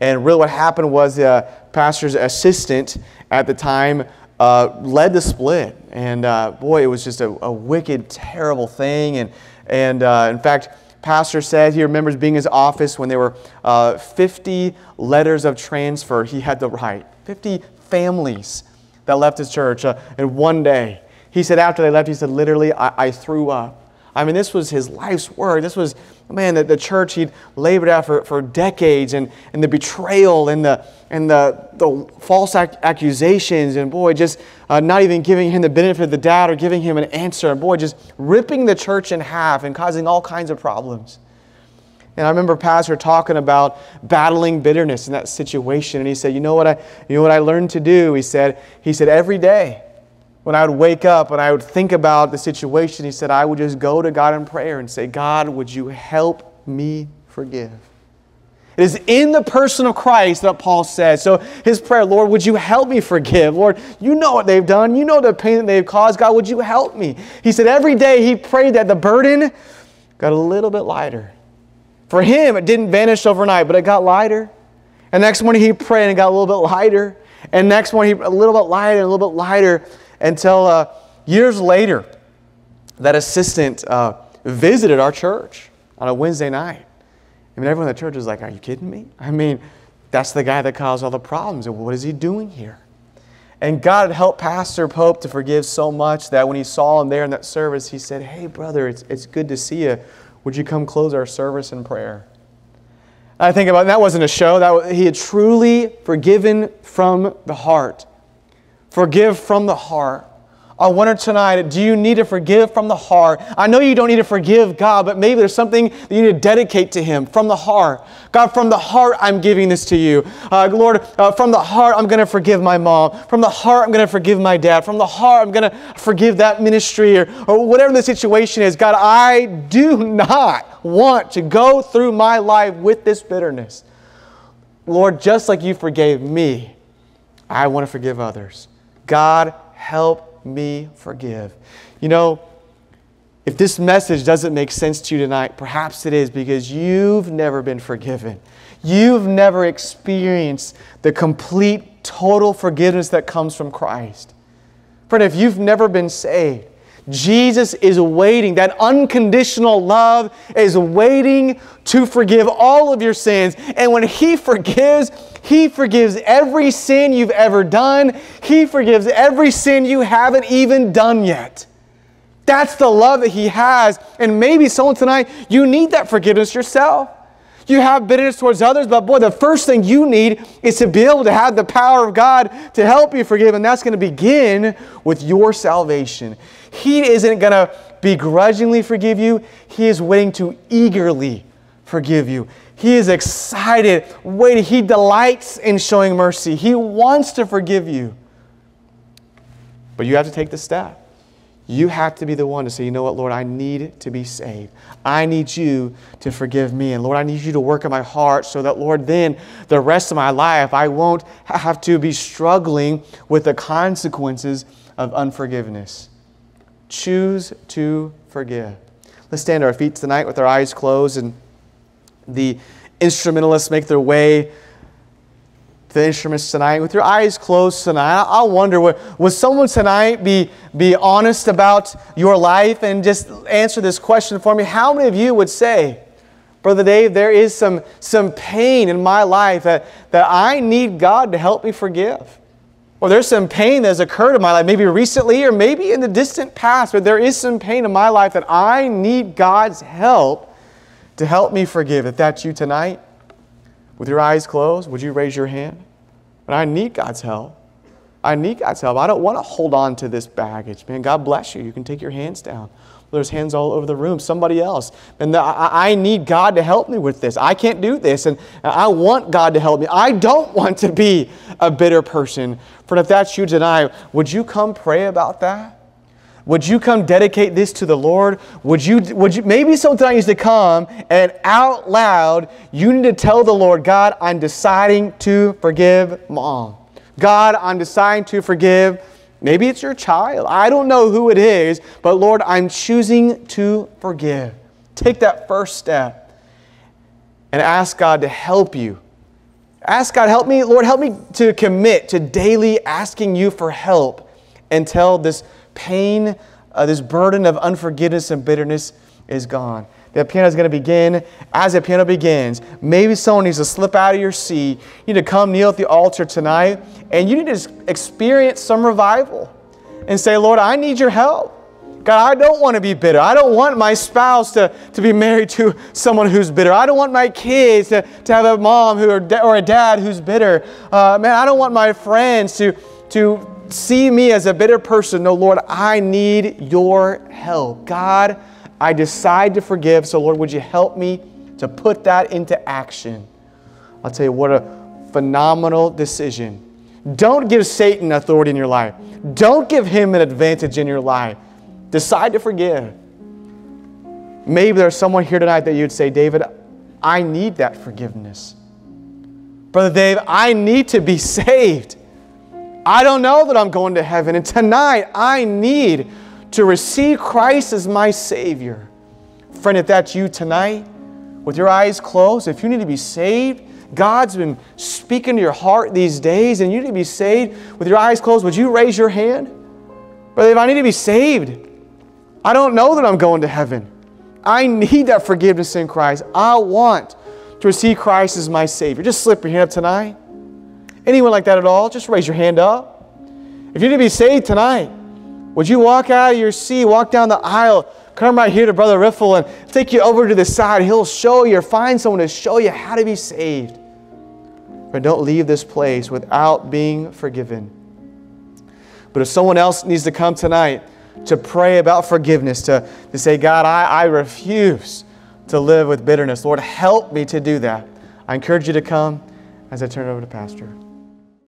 And really, what happened was the uh, pastor's assistant at the time uh, led the split. And uh, boy, it was just a, a, wicked, terrible thing. And, and uh, in fact, Pastor said he remembers being in his office when there were uh, 50 letters of transfer he had to write, 50 families that left his church uh, in one day. He said after they left, he said, literally, I, I threw up. I mean, this was his life's work. This was, man, the, the church he'd labored at for, for decades, and, and the betrayal and the, and the, the false ac- accusations, and boy, just uh, not even giving him the benefit of the doubt or giving him an answer, and boy, just ripping the church in half and causing all kinds of problems. And I remember Pastor talking about battling bitterness in that situation, and he said, "You know what I, you know what I learned to do?" He said, "He said every day." When I would wake up and I would think about the situation, he said, I would just go to God in prayer and say, God, would you help me forgive? It is in the person of Christ that Paul says. So his prayer, Lord, would you help me forgive? Lord, you know what they've done. You know the pain that they've caused. God, would you help me? He said every day he prayed that the burden got a little bit lighter. For him, it didn't vanish overnight, but it got lighter. And next morning he prayed and it got a little bit lighter. And next morning, he, a little bit lighter and a little bit lighter until uh, years later, that assistant uh, visited our church on a Wednesday night. I mean, everyone in the church was like, Are you kidding me? I mean, that's the guy that caused all the problems. What is he doing here? And God had helped Pastor Pope to forgive so much that when he saw him there in that service, he said, Hey, brother, it's, it's good to see you. Would you come close our service in prayer? I think about that wasn't a show. That he had truly forgiven from the heart. Forgive from the heart. I wonder tonight, do you need to forgive from the heart? I know you don't need to forgive God, but maybe there's something that you need to dedicate to Him from the heart. God, from the heart, I'm giving this to you. Uh, Lord, uh, from the heart, I'm going to forgive my mom. From the heart, I'm going to forgive my dad. From the heart, I'm going to forgive that ministry or, or whatever the situation is. God, I do not want to go through my life with this bitterness. Lord, just like you forgave me, I want to forgive others. God, help me forgive. You know, if this message doesn't make sense to you tonight, perhaps it is because you've never been forgiven. You've never experienced the complete, total forgiveness that comes from Christ. Friend, if you've never been saved, Jesus is waiting. That unconditional love is waiting to forgive all of your sins. And when He forgives, He forgives every sin you've ever done. He forgives every sin you haven't even done yet. That's the love that He has. And maybe someone tonight, you need that forgiveness yourself. You have bitterness towards others, but boy, the first thing you need is to be able to have the power of God to help you forgive, and that's going to begin with your salvation. He isn't going to begrudgingly forgive you, He is waiting to eagerly forgive you. He is excited, waiting. He delights in showing mercy. He wants to forgive you. But you have to take the step. You have to be the one to say, you know what, Lord, I need to be saved. I need you to forgive me. And Lord, I need you to work in my heart so that, Lord, then the rest of my life, I won't have to be struggling with the consequences of unforgiveness. Choose to forgive. Let's stand to our feet tonight with our eyes closed and the instrumentalists make their way the instruments tonight. With your eyes closed tonight, I wonder, would, would someone tonight be, be honest about your life and just answer this question for me? How many of you would say, Brother Dave, there is some, some pain in my life that, that I need God to help me forgive? or there's some pain that has occurred in my life, maybe recently or maybe in the distant past, but there is some pain in my life that I need God's help to help me forgive. If that's you tonight, with your eyes closed, would you raise your hand? But I need God's help. I need God's help. I don't want to hold on to this baggage. Man, God bless you. You can take your hands down. There's hands all over the room. Somebody else. And I need God to help me with this. I can't do this. And I want God to help me. I don't *laughs* want to be a bitter person. For if that's you tonight, would you come pray about that? Would you come dedicate this to the Lord? Would you, would you, maybe sometime needs to come and out loud, you need to tell the Lord, God, I'm deciding to forgive mom. God, I'm deciding to forgive Maybe it's your child. I don't know who it is, but Lord, I'm choosing to forgive. Take that first step and ask God to help you. Ask God, help me, Lord, help me to commit to daily asking you for help until this pain, uh, this burden of unforgiveness and bitterness is gone. The piano is going to begin. As the piano begins, maybe someone needs to slip out of your seat. You need to come kneel at the altar tonight, and you need to experience some revival and say, Lord, I need your help. God, I don't want to be bitter. I don't want my spouse to, to be married to someone who's bitter. I don't want my kids to, to have a mom who or, or a dad who's bitter. Uh, man, I don't want my friends to, to see me as a bitter person. No, Lord, I need your help. God, I decide to forgive. So, Lord, would you help me to put that into action? I'll tell you what a phenomenal decision. Don't give Satan authority in your life, don't give him an advantage in your life. Decide to forgive. Maybe there's someone here tonight that you'd say, David, I need that forgiveness. Brother Dave, I need to be *laughs* saved. I don't know that I'm going to heaven. And tonight, I need to receive Christ as my Savior. Friend, if that's you tonight, with your eyes closed, if you need to be saved, God's been speaking to your heart these days and you need to be saved with your eyes closed, would you raise your hand? Brother, if I need to be saved, I don't know that I'm going to heaven. I need that forgiveness in Christ. I want to receive Christ as my Savior. Just slip your hand up tonight. Anyone like that at all? Just raise your hand up. If you need to be saved tonight, would you walk out of your seat, walk down the aisle, come right here to Brother Riffle and take you over to the side? He'll show you find someone to show you how to be saved. But don't leave this place without being forgiven. But if someone else needs to come tonight to pray about forgiveness, to, to say, God, I, I refuse to live with bitterness. Lord, help me to do that. I encourage you to come as I turn it over to Pastor.